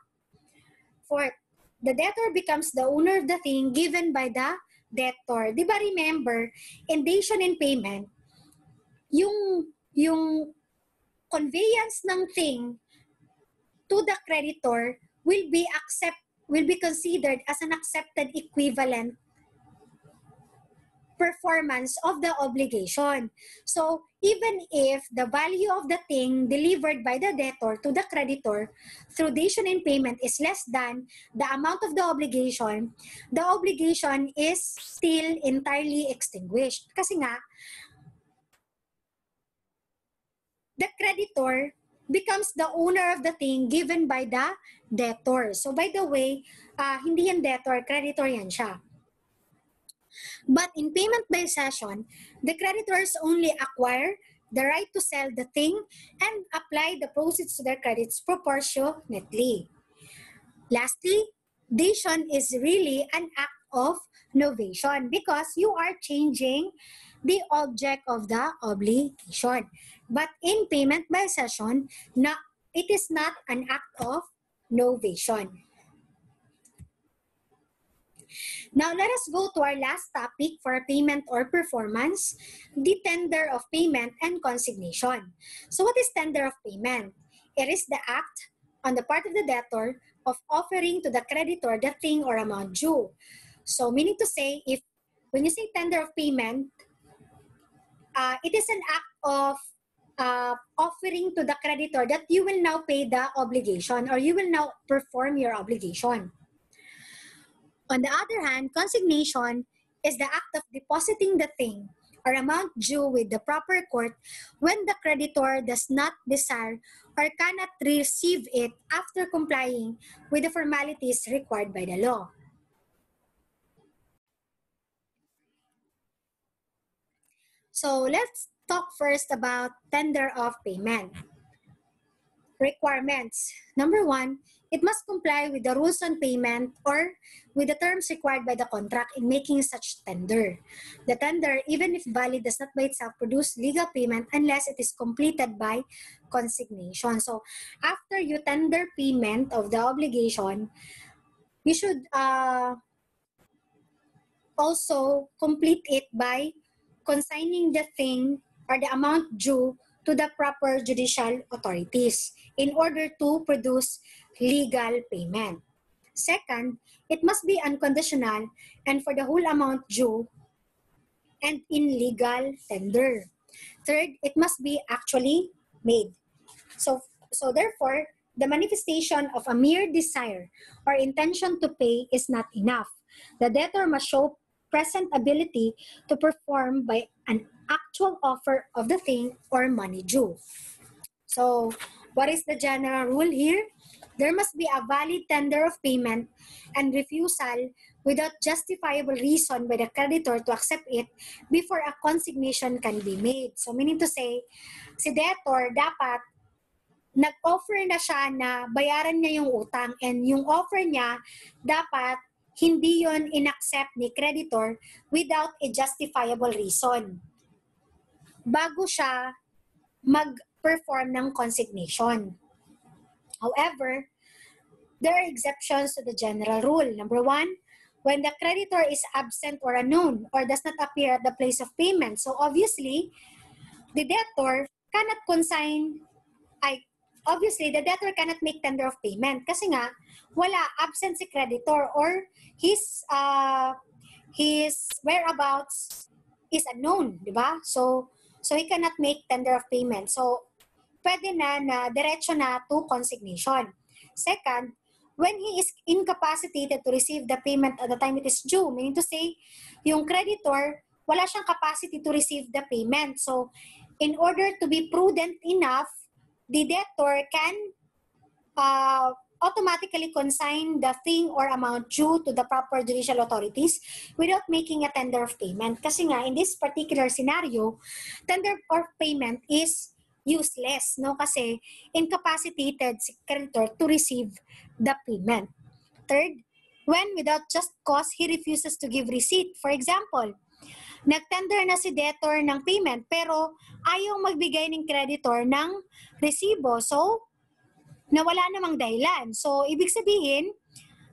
S1: Fourth, the debtor becomes the owner of the thing given by the debtor. Di ba remember, indation in payment, yung, yung conveyance ng thing to the creditor will be accept will be considered as an accepted equivalent performance of the obligation. So, even if the value of the thing delivered by the debtor to the creditor through dation in payment is less than the amount of the obligation, the obligation is still entirely extinguished. Kasi nga, the creditor becomes the owner of the thing given by the debtor. So by the way, uh, hindi yan debtor, creditor yan siya. But in payment by cession, the creditors only acquire the right to sell the thing and apply the proceeds to their credits proportionately. Lastly, dation is really an act of novation because you are changing the object of the obligation. But in payment by cession, na, it is not an act of novation. Now, let us go to our last topic for payment or performance, the tender of payment and consignation. So what is tender of payment? It is the act on the part of the debtor of offering to the creditor the thing or amount due. So meaning to say, if when you say tender of payment, uh, it is an act of uh, offering to the creditor that you will now pay the obligation or you will now perform your obligation. On the other hand, consignation is the act of depositing the thing or amount due with the proper court when the creditor does not desire or cannot receive it after complying with the formalities required by the law. So let's talk first about tender of payment. Requirements. Number one, it must comply with the rules on payment or with the terms required by the contract in making such tender. The tender, even if valid, does not by itself produce legal payment unless it is completed by consignation. So after you tender payment of the obligation, you should uh, also complete it by consigning the thing or the amount due to the proper judicial authorities in order to produce legal payment. Second, it must be unconditional and for the whole amount due and in legal tender. Third, it must be actually made. So, so therefore, the manifestation of a mere desire or intention to pay is not enough. The debtor must show present ability to perform by actual offer of the thing or money due. So, what is the general rule here? There must be a valid tender of payment and refusal without justifiable reason by the creditor to accept it before a consignation can be made. So meaning to say, si debtor dapat nag-offer na siya na bayaran niya yung utang and yung offer niya dapat hindi yon inaccept ni creditor without a justifiable reason bago siya mag-perform ng consignation. However, there are exceptions to the general rule. Number one, when the creditor is absent or unknown or does not appear at the place of payment. So obviously, the debtor cannot consign, I, obviously, the debtor cannot make tender of payment kasi nga, wala, absent si creditor or his, uh, his whereabouts is unknown, di ba? So, so he cannot make tender of payment. So, pwede na na diretso na to consignation. Second, when he is incapacitated to receive the payment at the time it is due, meaning to say, yung creditor, wala siyang capacity to receive the payment. So, in order to be prudent enough, the debtor can uh, automatically consign the thing or amount due to the proper judicial authorities without making a tender of payment. Kasi nga, in this particular scenario, tender of payment is useless, no? Kasi incapacitated si creditor to receive the payment. Third, when without just cause, he refuses to give receipt. For example, nagtender na si debtor ng payment pero ayaw magbigay ng creditor ng resibo. So, nawala namang dahilan. So, ibig sabihin,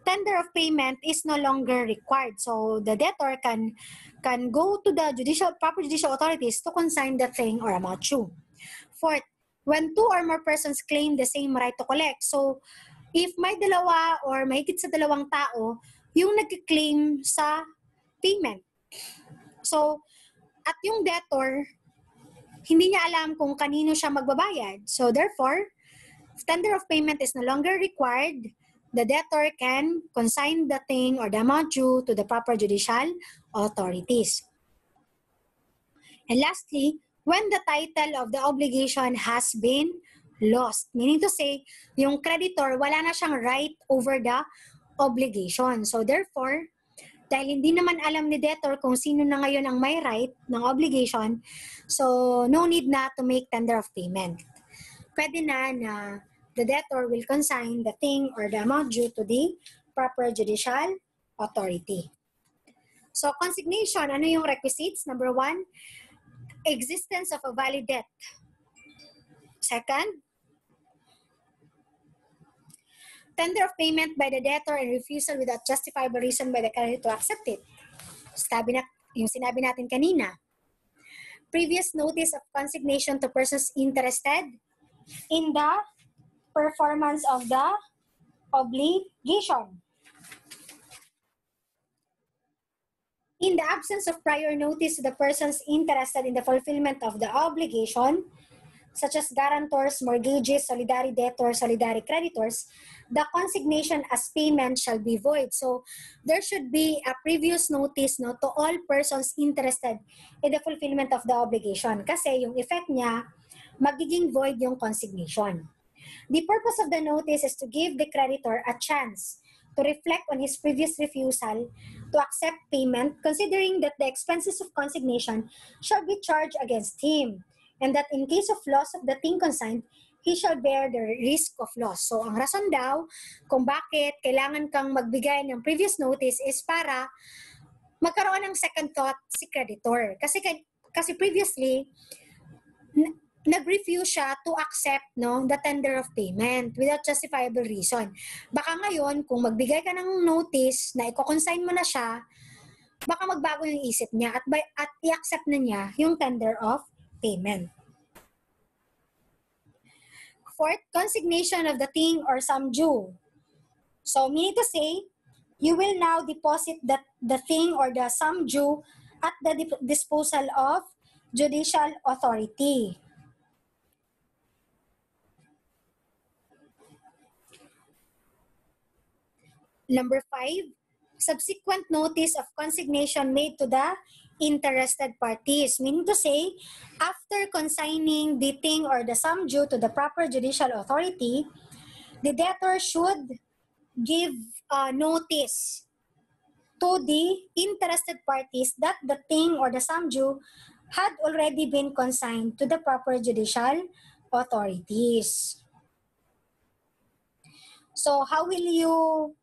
S1: tender of payment is no longer required. So, the debtor can can go to the judicial proper judicial authorities to consign the thing or amount due. Fourth, when two or more persons claim the same right to collect. So, if may dalawa or mahigit sa dalawang tao, yung nag-claim sa payment. So, at yung debtor, hindi niya alam kung kanino siya magbabayad. So, therefore, tender of payment is no longer required. The debtor can consign the thing or the amount due to the proper judicial authorities. And lastly, when the title of the obligation has been lost. Meaning to say, yung creditor, wala na siyang right over the obligation. So therefore, dahil hindi naman alam ni debtor kung sino na ngayon ang may right ng obligation, so no need na to make tender of payment. Pwede na na the debtor will consign the thing or the amount due to the proper judicial authority. So consignation, ano yung requisites? Number one, existence of a valid debt. Second, tender of payment by the debtor and refusal without justifiable reason by the creditor to accept it. Sabi na, yung sinabi natin kanina. Previous notice of consignation to persons interested in the performance of the obligation. In the absence of prior notice to the persons interested in the fulfillment of the obligation, such as guarantors, mortgages, solidary debtors, solidary creditors, the consignation as payment shall be void. So there should be a previous notice no, to all persons interested in the fulfillment of the obligation. Kasi yung effect niya, magiging void yung consignation. The purpose of the notice is to give the creditor a chance to reflect on his previous refusal to accept payment, considering that the expenses of consignation shall be charged against him, and that in case of loss of the thing consigned, he shall bear the risk of loss. So, ang rason daw kung bakit kailangan kang magbigay ng previous notice is para magkaroon ng second thought si creditor. Kasi, kasi previously, nag-refuse siya to accept no, the tender of payment without justifiable reason. Baka ngayon, kung magbigay ka ng notice na i-consign mo na siya, baka magbago yung isip niya at, by, at i-accept na niya yung tender of payment. Fourth, consignation of the thing or sum due. So, meaning to say, you will now deposit the, the thing or the sum due at the disposal of judicial authority. Number five, subsequent notice of consignation made to the interested parties. Meaning to say, after consigning the thing or the sum due to the proper judicial authority, the debtor should give notice to the interested parties that the thing or the sum due had already been consigned to the proper judicial authorities. So how will you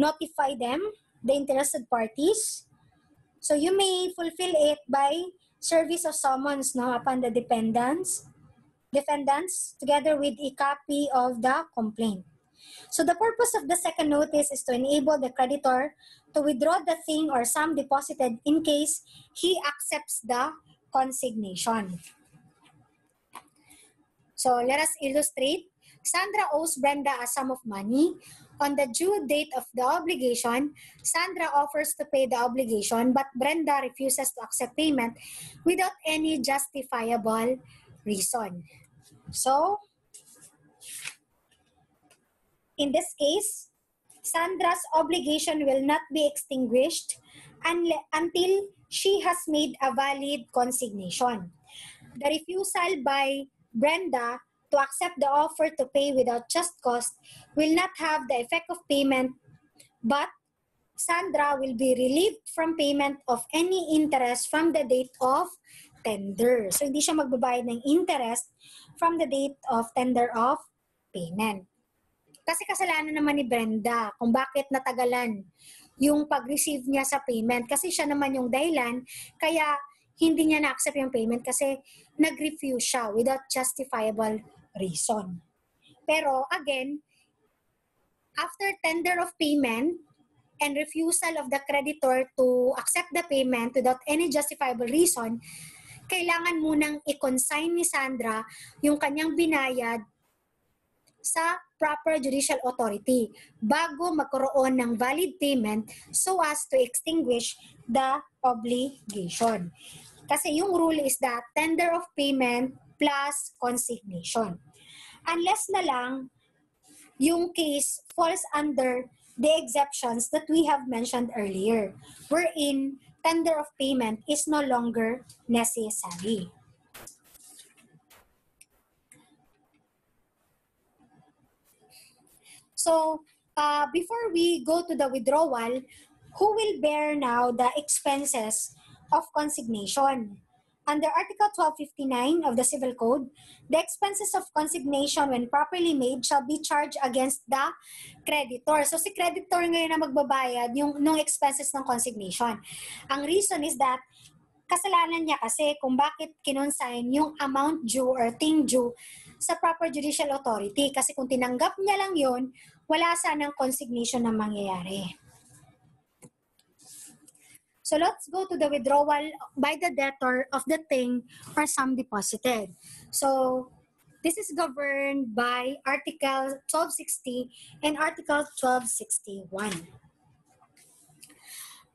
S1: notify them, the interested parties. So you may fulfill it by service of summons no, upon the dependents, defendants together with a copy of the complaint. So the purpose of the second notice is to enable the creditor to withdraw the thing or sum deposited in case he accepts the consignation. So let us illustrate. Sandra owes Brenda a sum of money on the due date of the obligation, Sandra offers to pay the obligation, but Brenda refuses to accept payment without any justifiable reason. So, in this case, Sandra's obligation will not be extinguished until she has made a valid consignation. The refusal by Brenda to accept the offer to pay without just cost will not have the effect of payment, but Sandra will be relieved from payment of any interest from the date of tender. So, hindi siya magbabayad ng interest from the date of tender of payment. Kasi kasalanan naman ni Brenda kung bakit natagalan yung pag-receive niya sa payment. Kasi siya naman yung dahilan, kaya hindi niya na-accept yung payment kasi nag-refuse siya without justifiable reason. Pero again, after tender of payment and refusal of the creditor to accept the payment without any justifiable reason, kailangan munang i-consign ni Sandra yung kanyang binayad sa proper judicial authority bago magkaroon ng valid payment so as to extinguish the obligation. Kasi yung rule is that tender of payment plus consignation. Unless na lang yung case falls under the exceptions that we have mentioned earlier, wherein tender of payment is no longer necessary. So, uh, before we go to the withdrawal, who will bear now the expenses of consignation? Under Article 1259 of the Civil Code, the expenses of consignation when properly made shall be charged against the creditor. So si creditor ngayon na magbabayad yung nung expenses ng consignation. Ang reason is that kasalanan niya kasi kung bakit kinonsign yung amount due or thing due sa proper judicial authority. Kasi kung tinanggap niya lang yon wala sanang consignation na mangyayari. So let's go to the withdrawal by the debtor of the thing or sum deposited. So this is governed by Article 1260 and Article 1261.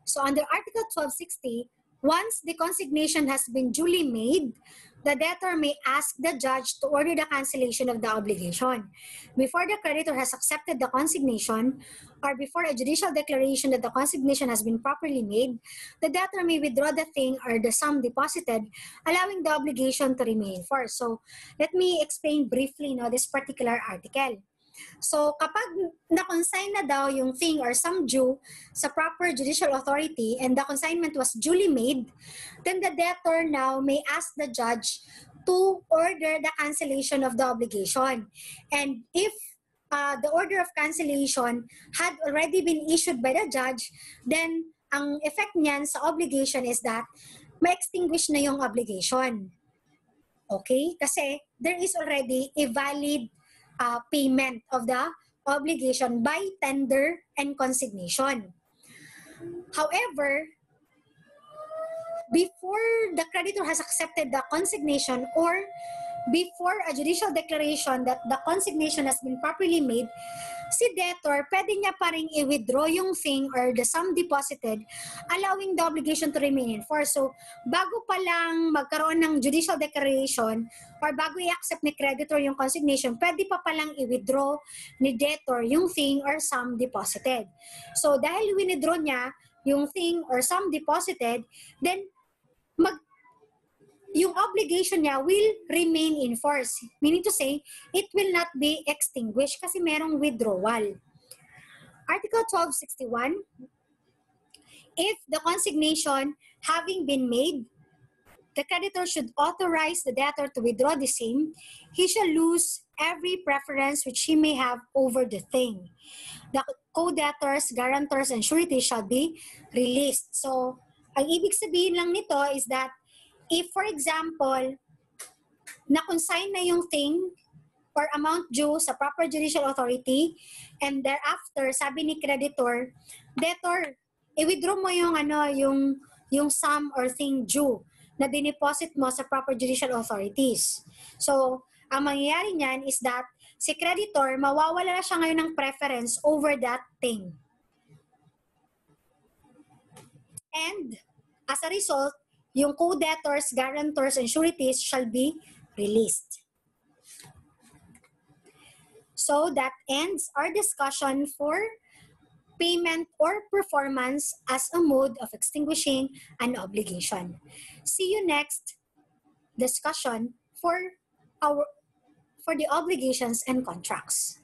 S1: So under Article 1260, once the consignation has been duly made, the debtor may ask the judge to order the cancellation of the obligation. Before the creditor has accepted the consignation or before a judicial declaration that the consignation has been properly made, the debtor may withdraw the thing or the sum deposited, allowing the obligation to remain first. So let me explain briefly no, this particular article. So kapag na-consign na daw yung thing or some due sa proper judicial authority and the consignment was duly made, then the debtor now may ask the judge to order the cancellation of the obligation. And if uh, the order of cancellation had already been issued by the judge, then ang effect niyan sa obligation is that ma-extinguish na yung obligation. Okay? Kasi there is already a valid uh, payment of the obligation by tender and consignation. However, before the creditor has accepted the consignation or before a judicial declaration that the consignation has been properly made, si debtor, pwede niya pa rin i-withdraw yung thing or the sum deposited, allowing the obligation to remain in force. So, bago pa lang magkaroon ng judicial declaration or bago i-accept ni creditor yung consignation, pwede pa palang i-withdraw ni debtor yung thing or sum deposited. So, dahil withdraw niya yung thing or sum deposited, then mag yung obligation niya will remain in force. Meaning to say, it will not be extinguished kasi merong withdrawal. Article 1261, if the consignation having been made, the creditor should authorize the debtor to withdraw the same, he shall lose every preference which he may have over the thing. The co-debtors, guarantors, and sureties shall be released. So, ang ibig sabihin lang nito is that if for example, na-consign na yung thing or amount due sa proper judicial authority and thereafter sabi ni creditor debtor i-withdraw mo yung ano yung yung sum or thing due na dineposit mo sa proper judicial authorities. So ang mangyayari niyan is that si creditor mawawala na siya ngayon ng preference over that thing. And as a result yung co-debtors, guarantors, and sureties shall be released. So that ends our discussion for payment or performance as a mode of extinguishing an obligation. See you next discussion for our for the obligations and contracts.